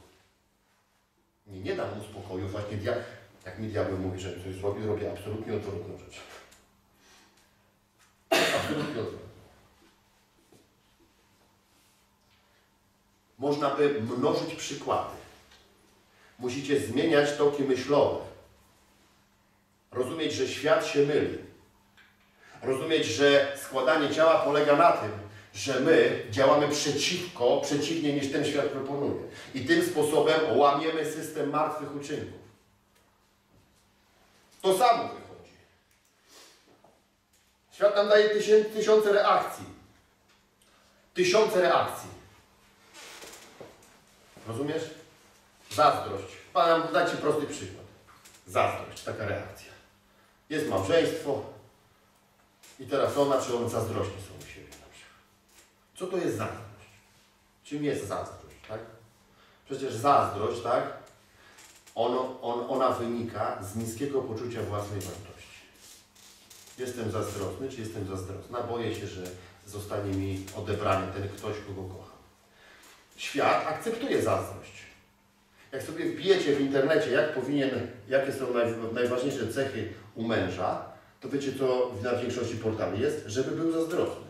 Nie, nie dam mu spokoju, właśnie dia jak mi diabeł mówi, że coś zrobi, robię absolutnie odwrotną rzecz. Absolutnie odwrotną. Można by mnożyć przykłady. Musicie zmieniać toki myślowe. Rozumieć, że świat się myli. Rozumieć, że składanie ciała polega na tym, że my działamy przeciwko, przeciwnie niż ten świat proponuje. I tym sposobem łamiemy system martwych uczynków. To samo wychodzi. Świat nam daje tysiące reakcji. Tysiące reakcji. Rozumiesz? Zazdrość. Pan dać Ci prosty przykład. Zazdrość, taka reakcja. Jest małżeństwo i teraz ona czy on zazdrośni są u siebie na przykład. Co to jest zazdrość? Czym jest zazdrość, tak? Przecież zazdrość, tak? Ono, on, ona wynika z niskiego poczucia własnej wartości. Jestem zazdrosny, czy jestem zazdrosna? Boję się, że zostanie mi odebrany ten ktoś, kogo kocham. Świat akceptuje zazdrość. Jak sobie wbijecie w internecie, jak powinien, jakie są naj, najważniejsze cechy u męża, to wiecie, co na większości portali jest? Żeby był zazdrosny.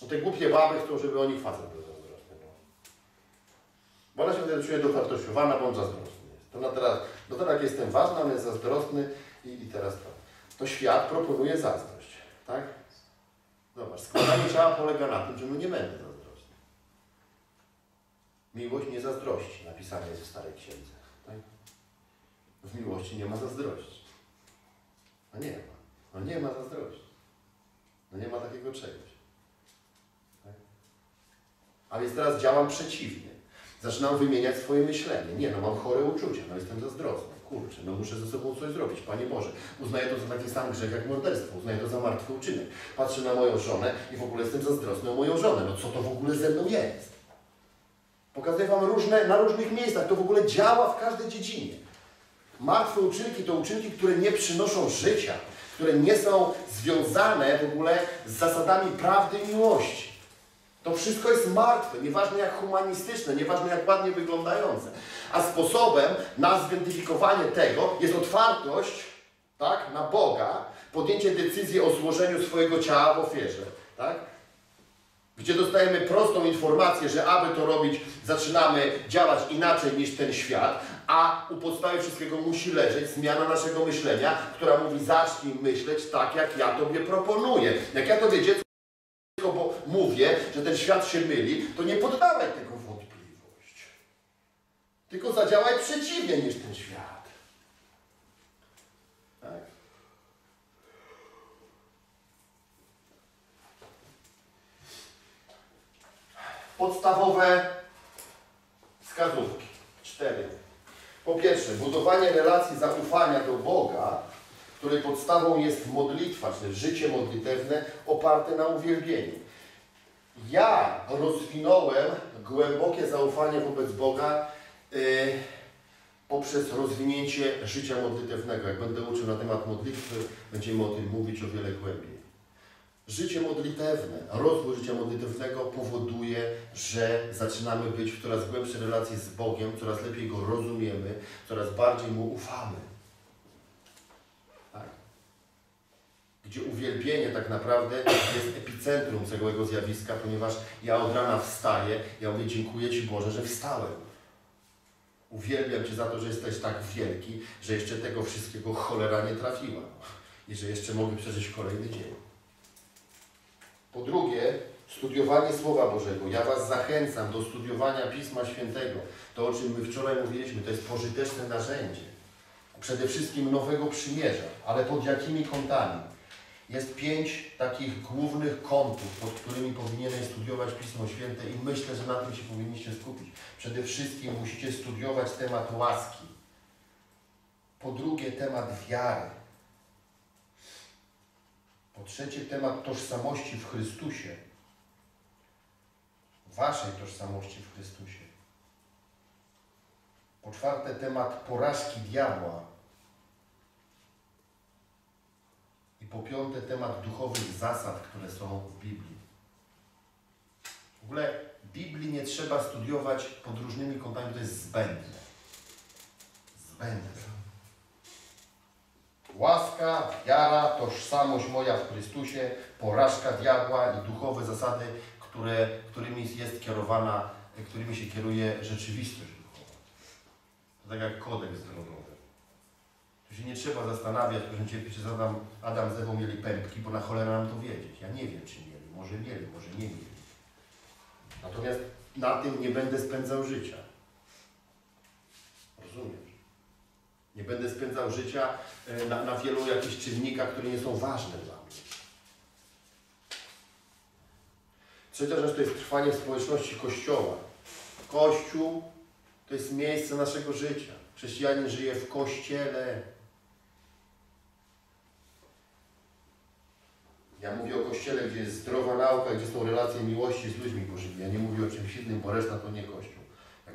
Bo te głupie baby chcą, żeby o nich facet był zazdrosny. No. Bo ona się wtedy czuje dowartościowana, bo on zazdrosny jest. To na teraz, no teraz jestem ważna, on jest zazdrosny i, i teraz to. To świat proponuje zazdrość, tak? Zobacz, składanie ciała polega na tym, że no nie będę. Miłość nie zazdrości, napisane jest w Starej Księdze. Tak? W miłości nie ma zazdrości. No nie ma. No nie ma zazdrości. No nie ma takiego czegoś. Tak? A więc teraz działam przeciwnie. Zaczynam wymieniać swoje myślenie. Nie, no mam chore uczucia, no jestem zazdrosny. Kurczę, no muszę ze sobą coś zrobić, Panie Boże. Uznaję to za taki sam grzech jak morderstwo, uznaję to za martwy uczynek. Patrzę na moją żonę i w ogóle jestem zazdrosny o moją żonę. No co to w ogóle ze mną jest? Pokazuję Wam różne, na różnych miejscach, to w ogóle działa w każdej dziedzinie. Martwe uczynki to uczynki, które nie przynoszą życia, które nie są związane w ogóle z zasadami prawdy i miłości. To wszystko jest martwe, nieważne jak humanistyczne, nieważne jak ładnie wyglądające. A sposobem na zidentyfikowanie tego jest otwartość tak, na Boga, podjęcie decyzji o złożeniu swojego ciała w ofierze. Tak? Gdzie dostajemy prostą informację, że aby to robić, zaczynamy działać inaczej niż ten świat, a u podstawy wszystkiego musi leżeć zmiana naszego myślenia, która mówi zacznij myśleć tak, jak ja Tobie proponuję. Jak ja Tobie dziecko bo mówię, że ten świat się myli, to nie poddawaj tego wątpliwość. Tylko zadziałaj przeciwnie niż ten świat. Tak? Podstawowe wskazówki. Cztery. Po pierwsze, budowanie relacji zaufania do Boga, której podstawą jest modlitwa, czyli życie modlitewne oparte na uwielbieniu. Ja rozwinąłem głębokie zaufanie wobec Boga yy, poprzez rozwinięcie życia modlitewnego. Jak będę uczył na temat modlitwy, będziemy o tym mówić o wiele głębiej. Życie modlitewne, rozwój życia modlitewnego powoduje, że zaczynamy być w coraz głębszej relacji z Bogiem, coraz lepiej Go rozumiemy, coraz bardziej Mu ufamy. Tak? Gdzie uwielbienie tak naprawdę jest epicentrum całego zjawiska, ponieważ ja od rana wstaję, ja mówię dziękuję Ci Boże, że wstałem. Uwielbiam Cię za to, że jesteś tak wielki, że jeszcze tego wszystkiego cholera nie trafiła i że jeszcze mogę przeżyć kolejny dzień. Po drugie, studiowanie Słowa Bożego. Ja Was zachęcam do studiowania Pisma Świętego. To, o czym my wczoraj mówiliśmy, to jest pożyteczne narzędzie. Przede wszystkim Nowego Przymierza, ale pod jakimi kątami? Jest pięć takich głównych kątów, pod którymi powinieneś studiować Pismo Święte i myślę, że na tym się powinniście skupić. Przede wszystkim musicie studiować temat łaski. Po drugie, temat wiary. Po trzecie, temat tożsamości w Chrystusie. Waszej tożsamości w Chrystusie. Po czwarte, temat porażki diabła. I po piąte, temat duchowych zasad, które są w Biblii. W ogóle Biblii nie trzeba studiować pod różnymi kątami, to jest zbędne. Zbędne. Łaska, wiara, tożsamość moja w Chrystusie, porażka diabła i duchowe zasady, które, którymi jest kierowana, którymi się kieruje rzeczywistość duchowa. To tak jak kodeks drogowy. Tu się nie trzeba zastanawiać, proszę Ciebie, czy Adam, Adam z Ewą mieli pępki, bo na cholerę nam to wiedzieć. Ja nie wiem, czy mieli. Może mieli, może nie mieli. Natomiast na tym nie będę spędzał życia. Rozumiesz? Nie będę spędzał życia e, na, na wielu jakichś czynnikach, które nie są ważne dla mnie. Trzecia rzecz to jest trwanie w społeczności Kościoła. Kościół to jest miejsce naszego życia. Chrześcijanin żyje w Kościele. Ja mówię o Kościele, gdzie jest zdrowa nauka, gdzie są relacje miłości z ludźmi Bożymi. Ja nie mówię o czymś innym, bo reszta to nie Kościół.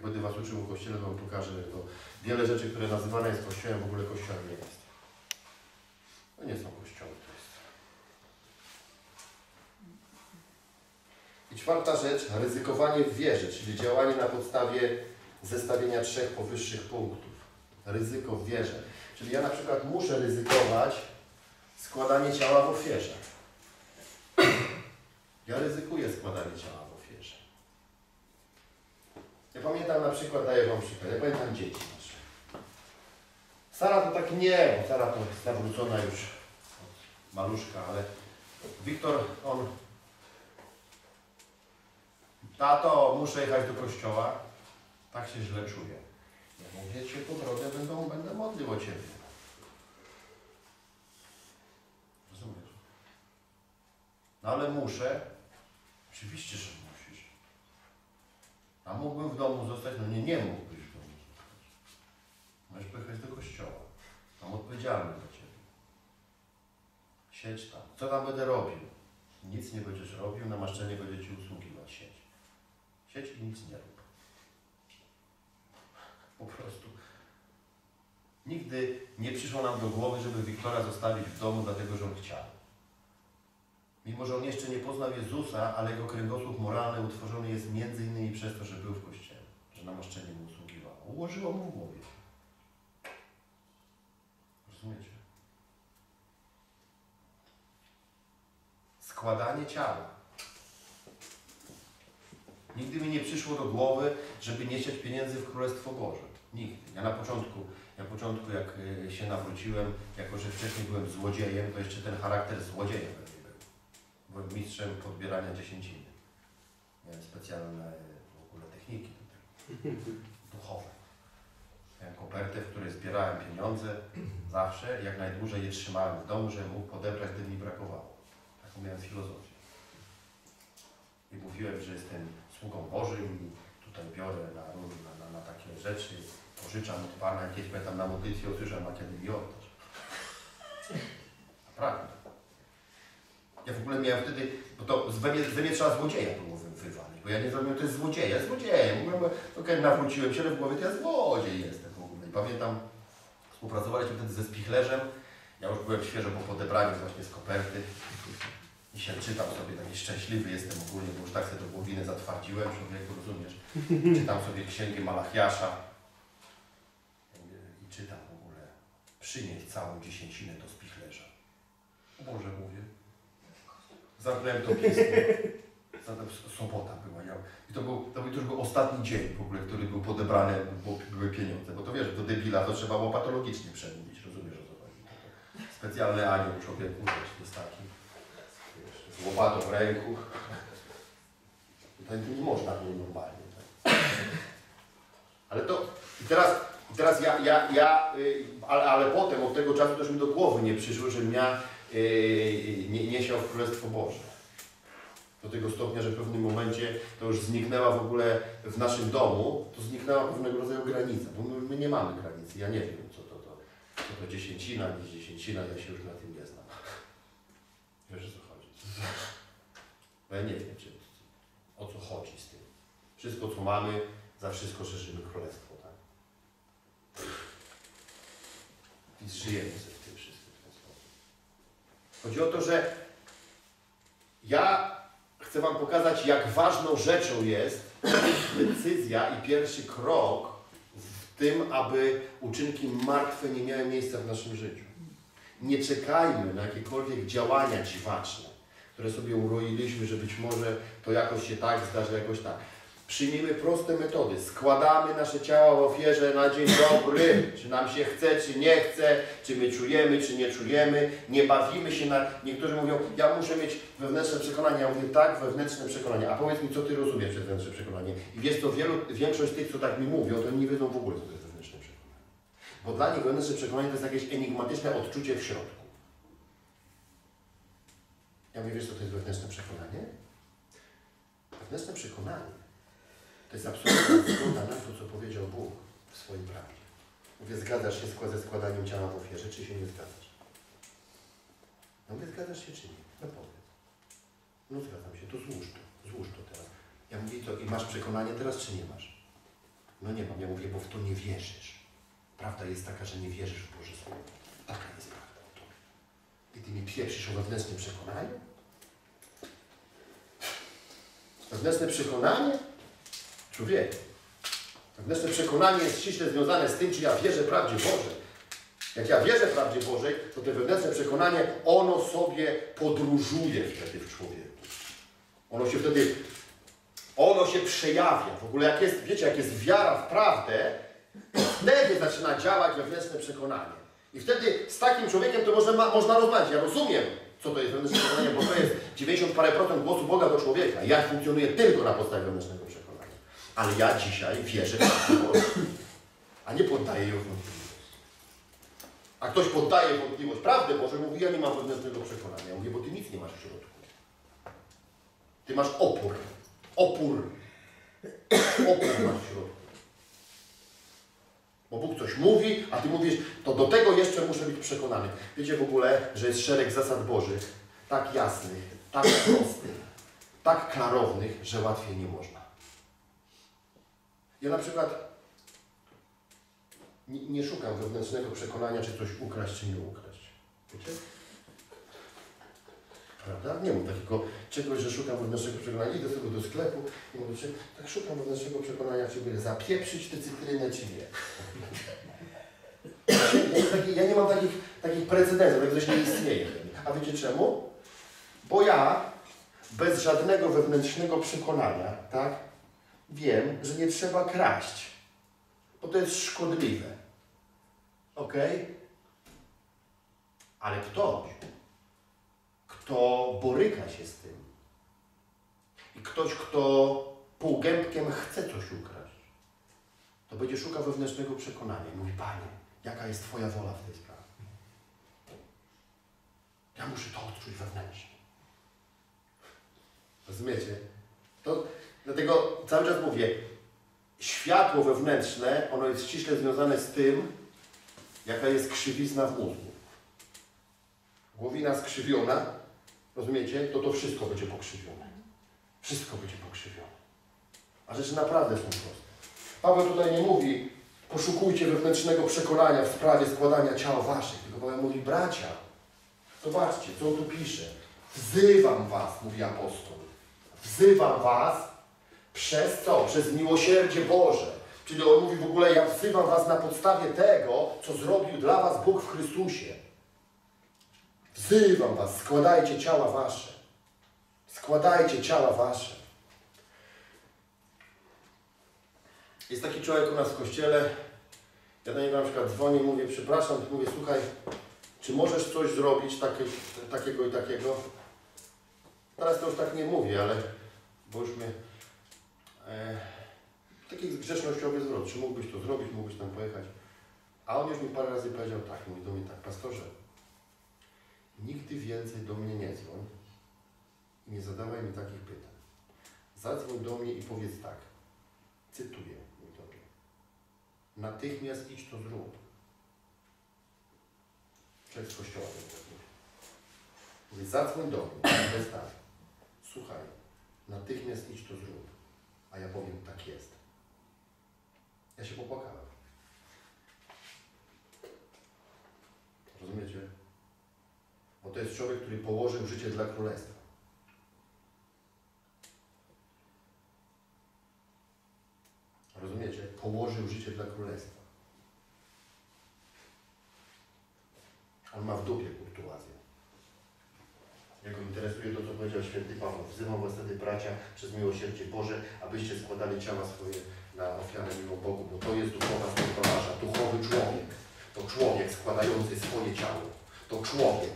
Będę Was uczył o Kościele, to Wam pokażę, to wiele rzeczy, które nazywane jest Kościołem, w ogóle Kościołem nie jest. To nie są Kościoły, to jest. I czwarta rzecz, ryzykowanie w wierze, czyli działanie na podstawie zestawienia trzech powyższych punktów. Ryzyko w wierze. Czyli ja na przykład muszę ryzykować składanie ciała w ofierze. Ja ryzykuję składanie ciała. Ja pamiętam na przykład, daję Wam przykład, ja pamiętam dzieci nasze. Sara to tak nie, bo Sara to jest nawrócona już od maluszka, ale Wiktor, on tato, muszę jechać do kościoła, tak się źle czuję. Ja mówię, cię po drodze będą, będę modlił o ciebie. Rozumiesz? No ale muszę. Oczywiście, że. A mógłbym w domu zostać? No nie, nie mógłbyś w domu zostać. Możesz pojechać do kościoła. Mam odpowiedzialny za ciebie. Siedź tam. Co tam będę robił? Nic nie będziesz robił, namaszczenie będzie ci usługiwać. Siedź. Siedź i nic nie rób. Po prostu. Nigdy nie przyszło nam do głowy, żeby Wiktora zostawić w domu, dlatego że on chciał. Mimo, że on jeszcze nie poznał Jezusa, ale jego kręgosłup moralny utworzony jest między innymi przez to, że był w kościele, że namaszczenie mu usługiwało. Ułożyło mu w głowie. Rozumiecie? Składanie ciała. Nigdy mi nie przyszło do głowy, żeby nie pieniędzy w Królestwo Boże. Nigdy. Ja na początku, na początku jak y, się nawróciłem, jako że wcześniej byłem złodziejem, to jeszcze ten charakter złodzieja we mnie był. Byłem mistrzem podbierania dziesięciny. Miałem specjalne w ogóle techniki tego, <laughs> duchowe. Miałem kopertę, w której zbierałem pieniądze zawsze, jak najdłużej je trzymałem w domu, żeby mógł podebrać, gdy mi brakowało. Taką miałem filozofię. I mówiłem, że jestem sługą Bożym i tutaj biorę na, na, na, na takie rzeczy, pożyczam od Pana, jakieś pamiętam na modlitwie usłyszałem, a kiedy mi oddać. <laughs> Naprawdę. Ja w ogóle miałem wtedy, bo to z we mnie, ze mnie trzeba złodzieja było wy- wywalić, bo ja nie zrobiłem, to jest złodzieja, ja złodziejem. W ogóle, okej, nawróciłem się, ale w głowie to ja złodziej jestem w ogóle. I pamiętam, współpracowaliśmy wtedy ze spichlerzem, ja już byłem świeżo po podebraniu właśnie z koperty i się czytam sobie, taki szczęśliwy jestem ogólnie, bo już tak sobie do głowiny zatwardziłem, człowieku, rozumiesz? Czytam sobie księgę Malachiasza i czytam w ogóle, przynieś całą dziesięcinę do spichlerza. Boże, mówię. Zamknąłem. Zatem s- sobota była. Ja, I to był, to był, to już był ostatni dzień w ogóle, który był podebrany, bo były pieniądze. Bo to wiesz, do debila to trzeba było patologicznie przemówić, rozumiesz o co chodzi. Specjalny anioł człowieku, jest taki, z łopatą w ręku. Tutaj nie można było normalnie. Tak? Ale to, i teraz, teraz ja, ja, ja y, ale, ale potem od tego czasu też mi do głowy nie przyszło, żebym ja nie, nie w Królestwo Boże. Do tego stopnia, że w pewnym momencie to już zniknęła w ogóle w naszym domu, to zniknęła pewnego rodzaju granica, bo my, my nie mamy granicy. Ja nie wiem, co to, to, co to dziesięcina, nie dziesięcina, ja się już na tym nie znam. <laughs> Wiesz o co chodzi? Bo ja nie wiem, czy, o co chodzi z tym. Wszystko, co mamy, za wszystko szerzymy królestwo, tak? I żyjemy ze w tym wszystkim w ten sposób. Chodzi o to, że ja chcę Wam pokazać, jak ważną rzeczą jest decyzja i pierwszy krok w tym, aby uczynki martwe nie miały miejsca w naszym życiu. Nie czekajmy na jakiekolwiek działania dziwaczne, które sobie uroiliśmy, że być może to jakoś się tak zdarzy, jakoś tak. Przyjmijmy proste metody. Składamy nasze ciała w ofierze na dzień dobry. <clears throat> Czy nam się chce, czy nie chce, czy my czujemy, czy nie czujemy. Nie bawimy się na... Niektórzy mówią, ja muszę mieć wewnętrzne przekonanie. Ja mówię, tak, wewnętrzne przekonanie. A powiedz mi, co Ty rozumiesz przez wewnętrzne przekonanie? I wiesz co, wielu, większość tych, co tak mi mówią, to nie wiedzą w ogóle, co to jest wewnętrzne przekonanie. Bo dla nich wewnętrzne przekonanie to jest jakieś enigmatyczne odczucie w środku. Ja mówię, wiesz co to jest wewnętrzne przekonanie? Wewnętrzne przekonanie to jest absolutna zgoda na to, co powiedział Bóg w swoim prawie. Mówię, zgadzasz się ze składaniem ciała w ofierze, czy się nie zgadzasz? No mówię, zgadzasz się czy nie? No powiedz. No zgadzam się, to złóż to, złóż to teraz. Ja mówię, to i masz przekonanie teraz, czy nie masz? No nie mam, ja mówię, bo w to nie wierzysz. Prawda jest taka, że nie wierzysz w Boże Słowo. Taka jest prawda o tobie. I ty mi pieprzysz o wewnętrznym przekonaniu? Wewnętrzne przekonanie? Człowiek. Wewnętrzne przekonanie jest ściśle związane z tym, czy ja wierzę prawdzie Bożej. Jak ja wierzę prawdzie Bożej, to to wewnętrzne przekonanie, ono sobie podróżuje wtedy w człowieku. Ono się wtedy, ono się przejawia. W ogóle jak jest, wiecie, jak jest wiara w prawdę, wtedy zaczyna działać wewnętrzne przekonanie. I wtedy z takim człowiekiem to można, można rozmawiać. Ja rozumiem, Co to jest wewnętrzne przekonanie? Bo to jest 90 parę procent głosu Boga do człowieka. Ja funkcjonuję tylko na podstawie wewnętrznego przekonania. Ale ja dzisiaj wierzę w a nie poddaję ją wątpliwość. A ktoś poddaje wątpliwość prawdę Boże, mówi, ja nie mam wewnętrznego przekonania. Ja mówię, bo ty nic nie masz w środku. Ty masz opór. Opór. Opór masz w środku. Bo Bóg coś mówi, a ty mówisz, to do tego jeszcze muszę być przekonany. Wiecie w ogóle, że jest szereg zasad Bożych, tak jasnych, tak <coughs> prostych, tak klarownych, że łatwiej nie można. Ja na przykład nie, nie szukam wewnętrznego przekonania, czy coś ukraść, czy nie ukraść. Wiecie? Prawda? Nie mam takiego czegoś, że szukam wewnętrznego przekonania. Idę sobie do sklepu i mówię, czy tak szukam wewnętrznego przekonania, czy by zapieprzyć tę cytrynę, czy nie. Ja nie mam takich, takich precedensów, tak coś nie istnieje. A wiecie czemu? Bo ja bez żadnego wewnętrznego przekonania, tak, wiem, że nie trzeba kraść, bo to jest szkodliwe. Ok? Ale ktoś, kto boryka się z tym i ktoś, kto półgębkiem chce coś ukraść, to będzie szukał wewnętrznego przekonania mówi, Panie, jaka jest Twoja wola w tej sprawie? Ja muszę to odczuć wewnętrznie. Rozumiecie? To, dlatego cały czas mówię, światło wewnętrzne, ono jest ściśle związane z tym, jaka jest krzywizna w mózgu. Głowina skrzywiona, rozumiecie, to to wszystko będzie pokrzywione. Wszystko będzie pokrzywione. A rzeczy naprawdę są proste. Paweł tutaj nie mówi, poszukujcie wewnętrznego przekonania w sprawie składania ciała waszych, tylko Paweł mówi, bracia, zobaczcie, co on tu pisze. Wzywam was, mówi apostoł. Wzywam was przez co? Przez miłosierdzie Boże. Czyli on mówi w ogóle, ja wzywam was na podstawie tego, co zrobił dla was Bóg w Chrystusie. Wzywam was, składajcie ciała wasze. Składajcie ciała wasze. Jest taki człowiek u nas w kościele, ja do niego na przykład dzwonię i mówię, przepraszam, mówię, słuchaj, czy możesz coś zrobić takie, takiego i takiego? Teraz to już tak nie mówię, ale bo już mnie e, taki grzecznościowy zwrot, czy mógłbyś to zrobić, mógłbyś tam pojechać. A on już mi parę razy powiedział tak, mówi do mnie tak, pastorze, nigdy więcej do mnie nie dzwoń i nie zadawaj mi takich pytań. Zadzwoń do mnie i powiedz tak, cytuję, mój dobry, natychmiast idź to zrób. Człowiek z kościoła mówi. Mówi, zadzwoń do mnie, powiedz tak, słuchaj, natychmiast idź to zrób. A ja powiem, tak jest. Ja się popłakałem. Rozumiecie? Bo to jest człowiek, który położył życie dla królestwa. Rozumiecie? Położył życie dla królestwa. On ma w dupie kurtuazję. Jego interesuje to, co powiedział święty Paweł. Wzywam was wtedy, bracia, przez miłosierdzie Boże, abyście składali ciała swoje na ofiarę miło Bogu, bo to jest duchowa sprawa wasza, duchowy człowiek. To człowiek składający swoje ciało. To człowiek,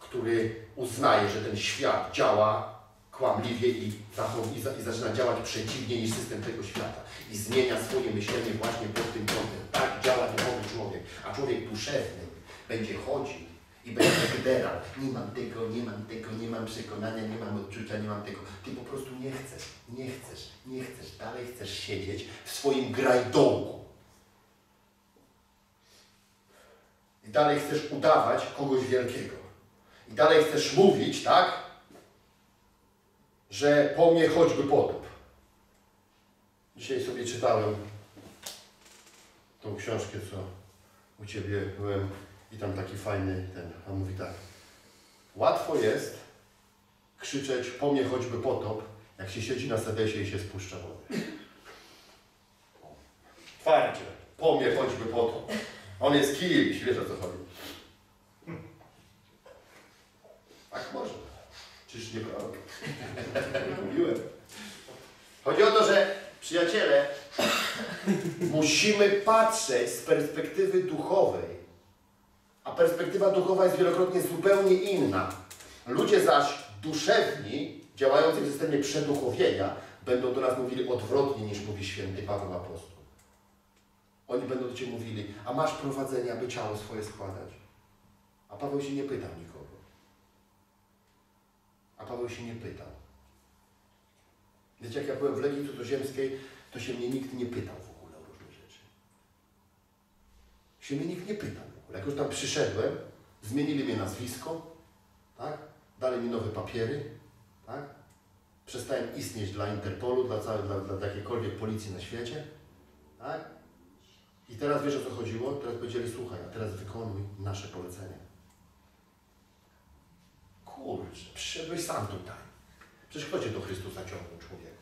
który uznaje, że ten świat działa kłamliwie i, i, i zaczyna działać przeciwnie niż system tego świata. I zmienia swoje myślenie właśnie pod tym kątem. Tak działa duchowy człowiek. A człowiek duszewny będzie chodził i będzie gderał. Nie mam tego, nie mam tego, nie mam przekonania, nie mam odczucia, nie mam tego. Ty po prostu nie chcesz, nie chcesz, nie chcesz. Dalej chcesz siedzieć w swoim grajdołku. I dalej chcesz udawać kogoś wielkiego. I dalej chcesz mówić, tak? Że po mnie choćby potop. Dzisiaj sobie czytałem tą książkę, co u Ciebie byłem i tam taki fajny ten, a mówi tak. Łatwo jest krzyczeć po mnie choćby potop, jak się siedzi na sedesie i się spuszcza wodę. Twardzie, po mnie choćby potop. On jest kimś, wiesz o co chodzi. Tak może. Czyż nie prawda? <laughs> Mówiłem. Chodzi o to, że przyjaciele, musimy patrzeć z perspektywy duchowej A perspektywa duchowa jest wielokrotnie zupełnie inna. Ludzie zaś duszewni, działający w systemie przeduchowienia, będą do nas mówili odwrotnie niż mówi święty Paweł Apostoł. Oni będą do Ciebie mówili, a masz prowadzenie, aby ciało swoje składać. A Paweł się nie pytał nikogo. A Paweł się nie pytał. Wiecie, jak ja byłem w Legii Cudzoziemskiej, to się mnie nikt nie pytał w ogóle o różne rzeczy. Się mnie nikt nie pytał. Jak już tam przyszedłem, zmienili mnie nazwisko, tak? Dali mi nowe papiery, tak? Przestałem istnieć dla Interpolu, dla, całej, dla, dla jakiejkolwiek policji na świecie, tak? I teraz wiesz o co chodziło? Teraz powiedzieli, słuchaj, a teraz wykonuj nasze polecenia. Kurczę, przyszedłeś sam tutaj. Przecież kto Cię do Chrystusa ciągnął, człowieku?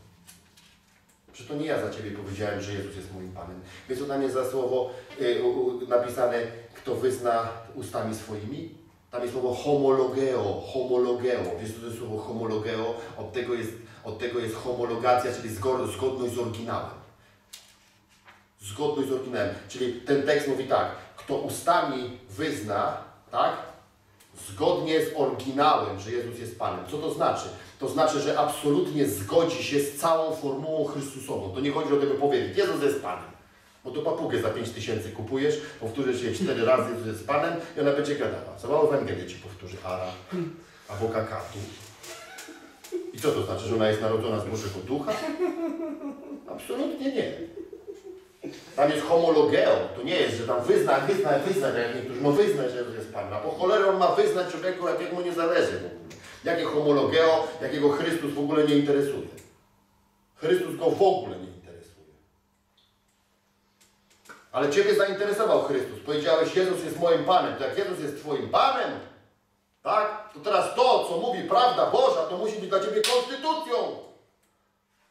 Przecież to nie ja za Ciebie powiedziałem, że Jezus jest moim Panem. Więc co tam jest za słowo y, napisane, kto wyzna ustami swoimi? Tam jest słowo homologeo, homologeo. Wiesz co to jest słowo homologeo? Od tego jest, od tego jest homologacja, czyli zgodność z oryginałem. Zgodność z oryginałem. Czyli ten tekst mówi tak, kto ustami wyzna, tak? Zgodnie z oryginałem, że Jezus jest Panem. Co to znaczy? To znaczy, że absolutnie zgodzi się z całą formułą Chrystusową. To nie chodzi o tego powiedzieć, Jezus jest Panem. Bo to papugę za 5 tysięcy kupujesz, powtórzysz jej cztery razy, Jezus jest Panem i ona będzie gadała. Mało Ewangelię Ci powtórzy Ara albo kakatu. I co to znaczy, że ona jest narodzona z Bożego Ducha? Absolutnie nie. Tam jest homologeo, to nie jest, że tam wyzna, wyzna, wyzna, jak niektórzy, no wyznać, że jest Panem. A po cholerę on ma wyznać człowieku, jak mu nie zależy w ogóle. Jakie homologeo, jakiego Chrystus w ogóle nie interesuje. Chrystus go w ogóle nie interesuje. Ale Ciebie zainteresował Chrystus. Powiedziałeś, Jezus jest moim Panem. To jak Jezus jest Twoim Panem, tak? To teraz to, co mówi prawda Boża, to musi być dla Ciebie konstytucją.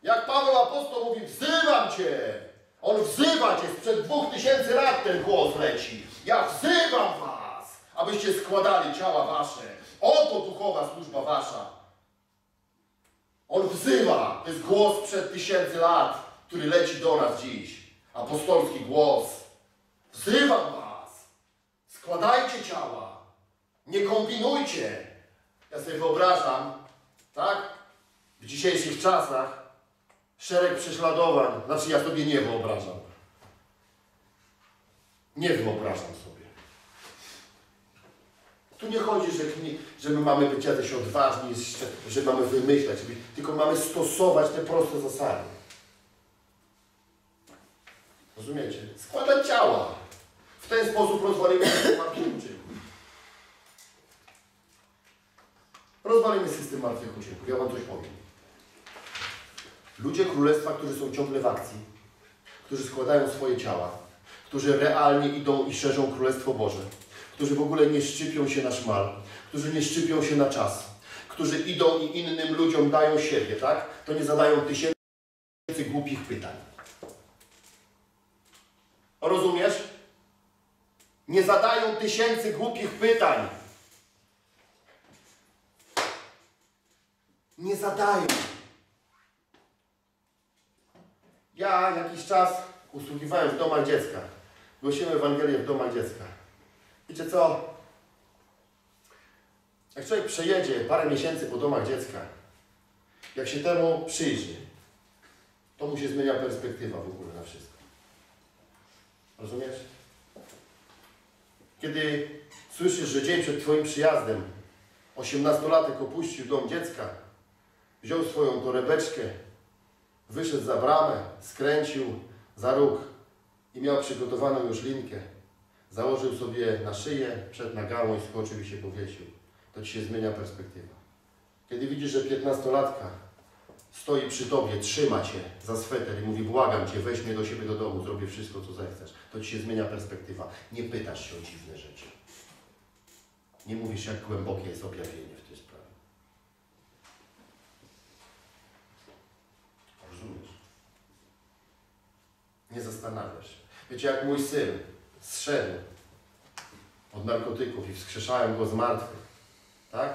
Jak Paweł Apostoł mówi, wzywam Cię. On wzywa Cię, sprzed dwóch tysięcy lat ten głos leci. Ja wzywam Was, abyście składali ciała Wasze. Oto duchowa służba Wasza. On wzywa, to jest głos przed tysięcy lat, który leci do nas dziś. Apostolski głos. Wzywam Was. Składajcie ciała. Nie kombinujcie. Ja sobie wyobrażam, tak? W dzisiejszych czasach szereg prześladowań. Znaczy ja sobie nie wyobrażam. Nie wyobrażam sobie. Tu nie chodzi, że, że my mamy być jacyś odważni, że mamy wymyślać, tylko mamy stosować te proste zasady. Rozumiecie? Składać ciała. W ten sposób rozwalimy system uczynków. Rozwalimy system martwych uczynków. Ja Wam coś powiem. Ludzie Królestwa, którzy są ciągle w akcji, którzy składają swoje ciała, którzy realnie idą i szerzą Królestwo Boże, którzy w ogóle nie szczypią się na szmal, którzy nie szczypią się na czas, którzy idą i innym ludziom dają siebie, tak? To nie zadają tysięcy głupich pytań. Rozumiesz? Nie zadają tysięcy głupich pytań. Nie zadają. Ja jakiś czas usługiwałem w domach dziecka. Głosiłem Ewangelię w domach dziecka. Wiecie co? Jak człowiek przejedzie parę miesięcy po domach dziecka, jak się temu przyjrzy, to mu się zmienia perspektywa w ogóle na wszystko. Rozumiesz? Kiedy słyszysz, że dzień przed Twoim przyjazdem osiemnastolatek opuścił dom dziecka, wziął swoją torebeczkę, wyszedł za bramę, skręcił za róg i miał przygotowaną już linkę. Założył sobie na szyję, przed na gałąź, skoczył i się powiesił. To Ci się zmienia perspektywa. Kiedy widzisz, że piętnastolatka stoi przy Tobie, trzyma Cię za sweter i mówi, błagam Cię, weź mnie do siebie do domu, zrobię wszystko, co zechcesz, to Ci się zmienia perspektywa. Nie pytasz się o dziwne rzeczy. Nie mówisz, jak głębokie jest objawienie w tej sprawie. Rozumiesz? Nie zastanawiasz się. Wiecie, jak mój syn zszedł od narkotyków i wskrzeszałem go z martwych, tak?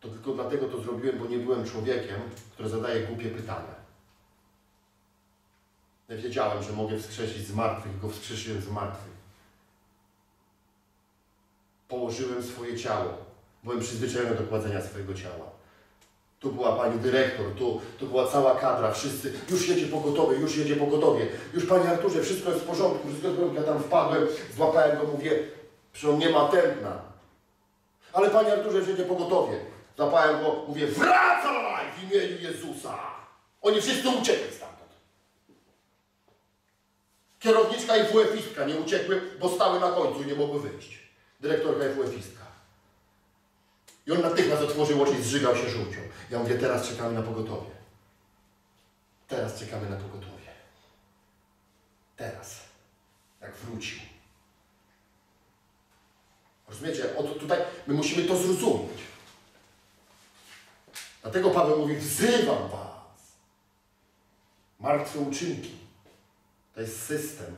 To tylko dlatego to zrobiłem, bo nie byłem człowiekiem, który zadaje głupie pytania. Ja wiedziałem, że mogę wskrzesić z martwych, go wskrzeszyłem z martwych. położyłem swoje ciało. Byłem przyzwyczajony do kładzenia swojego ciała. Tu była pani dyrektor, tu, tu była cała kadra, wszyscy, już jedzie pogotowie, już jedzie pogotowie, już panie Arturze, wszystko jest w porządku, wszystko jest w porządku. Ja tam wpadłem, złapałem go, mówię, że on nie ma tętna. Ale panie Arturze, już jedzie pogotowie. Złapałem go, mówię, wracaj w imieniu Jezusa. Oni wszyscy uciekli stamtąd. Kierowniczka i WF-istka nie uciekły, bo stały na końcu i nie mogły wyjść. Dyrektorka i WF-istka. I on natychmiast otworzył oczy i zżygał się żółcią. Ja mówię, teraz czekamy na pogotowie. Teraz czekamy na pogotowie. Teraz. Jak wrócił. Rozumiecie? Od tutaj my musimy to zrozumieć. Dlatego Paweł mówi, wzywam was. Martwe uczynki. To jest system,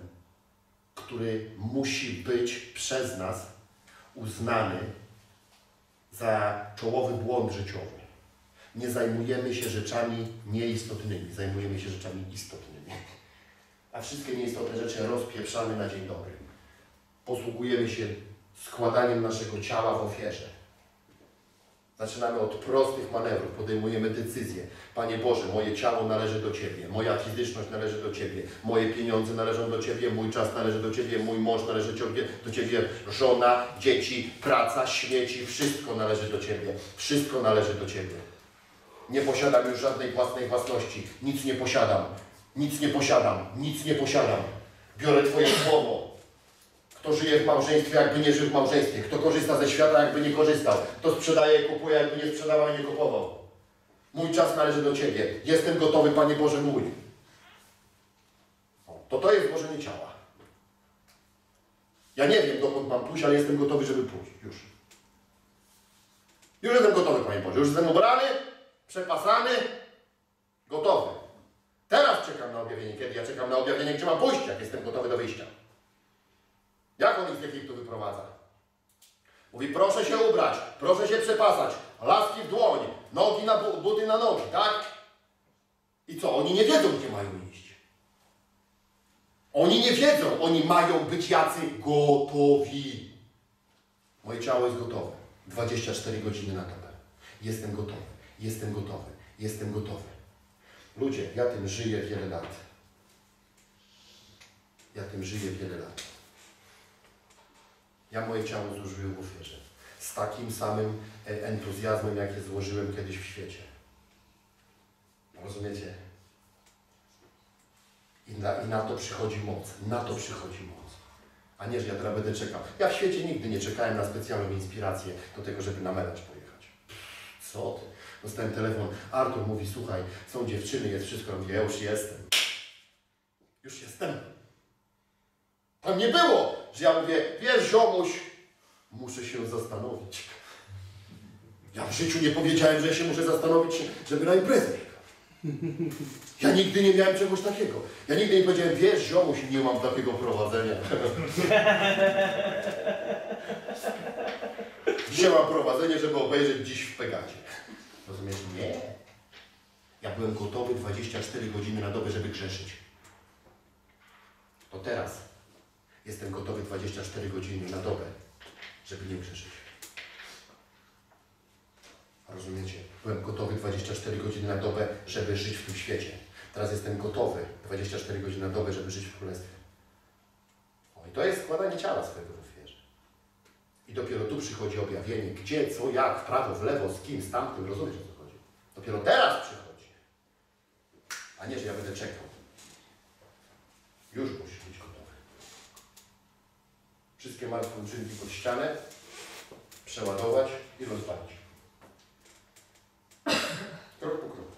który musi być przez nas uznany za czołowy błąd życiowy. Nie zajmujemy się rzeczami nieistotnymi, zajmujemy się rzeczami istotnymi. A wszystkie nieistotne rzeczy rozpieprzamy na dzień dobry. Posługujemy się składaniem naszego ciała w ofierze. Zaczynamy od prostych manewrów, podejmujemy decyzje. Panie Boże, moje ciało należy do Ciebie, moja fizyczność należy do Ciebie, moje pieniądze należą do Ciebie, mój czas należy do Ciebie, mój mąż należy do Ciebie, żona, dzieci, praca, śmieci, wszystko należy do Ciebie. Wszystko należy do Ciebie. Nie posiadam już żadnej własnej własności. Nic nie posiadam. Nic nie posiadam. Nic nie posiadam. Biorę Twoje słowo. Kto żyje w małżeństwie, jakby nie żył w małżeństwie. Kto korzysta ze świata, jakby nie korzystał. Kto sprzedaje, kupuje, jakby nie sprzedawał i nie kupował. Mój czas należy do Ciebie. Jestem gotowy, Panie Boże mój. To to jest złożenie ciała. Ja nie wiem, dokąd mam pójść, ale jestem gotowy, żeby pójść. Już. Już jestem gotowy, Panie Boże. Już jestem ubrany, przepasany, gotowy. Teraz czekam na objawienie. Kiedy ja czekam na objawienie, gdzie mam pójść, jak jestem gotowy do wyjścia. Jak on ich z Egiptu wyprowadza? Mówi, proszę się ubrać, proszę się przepasać, laski w dłoń, nogi na bu- buty na nogi, tak? I co? Oni nie wiedzą, gdzie mają iść. Oni nie wiedzą, oni mają być jacy gotowi. Moje ciało jest gotowe. 24 godziny na dobę. Jestem gotowy, jestem gotowy, jestem gotowy. Ludzie, ja tym żyję wiele lat. Ja tym żyję wiele lat. Ja moje ciało złożyłem w ofierze. Z takim samym e, entuzjazmem, jak je złożyłem kiedyś w świecie. Rozumiecie? I na, I na to przychodzi moc. Na to przychodzi moc. A nie, że ja teraz będę czekał. Ja w świecie nigdy nie czekałem na specjalną inspirację do tego, żeby na melanż pojechać. Co ty? Dostałem telefon. Artur mówi, słuchaj, są dziewczyny, jest wszystko. Ja już jestem. Już jestem. Tam nie było, że ja mówię, wiesz ziomuś, muszę się zastanowić. Ja w życiu nie powiedziałem, że się muszę zastanowić, żeby na imprezę. Ja nigdy nie miałem czegoś takiego. Ja nigdy nie powiedziałem, wiesz ziomuś, nie mam takiego prowadzenia. <laughs> Dzisiaj mam prowadzenie, żeby obejrzeć dziś w Pegacie. Rozumiesz? Nie. Ja byłem gotowy 24 godziny na dobę, żeby grzeszyć. To teraz jestem gotowy 24 godziny na dobę, żeby nie grzeszyć. Rozumiecie? Byłem gotowy 24 godziny na dobę, żeby żyć w tym świecie. Teraz jestem gotowy 24 godziny na dobę, żeby żyć w Królestwie. O, i to jest składanie ciała swojego w ofierze. I dopiero tu przychodzi objawienie, gdzie, co, jak, w prawo, w lewo, z kim, z tamtym. Rozumiesz, o co chodzi? Dopiero teraz przychodzi. A nie, że ja będę czekał. Już gotowy wszystkie markoczynki pod ścianę, przeładować i rozwalić. Krok po kroku.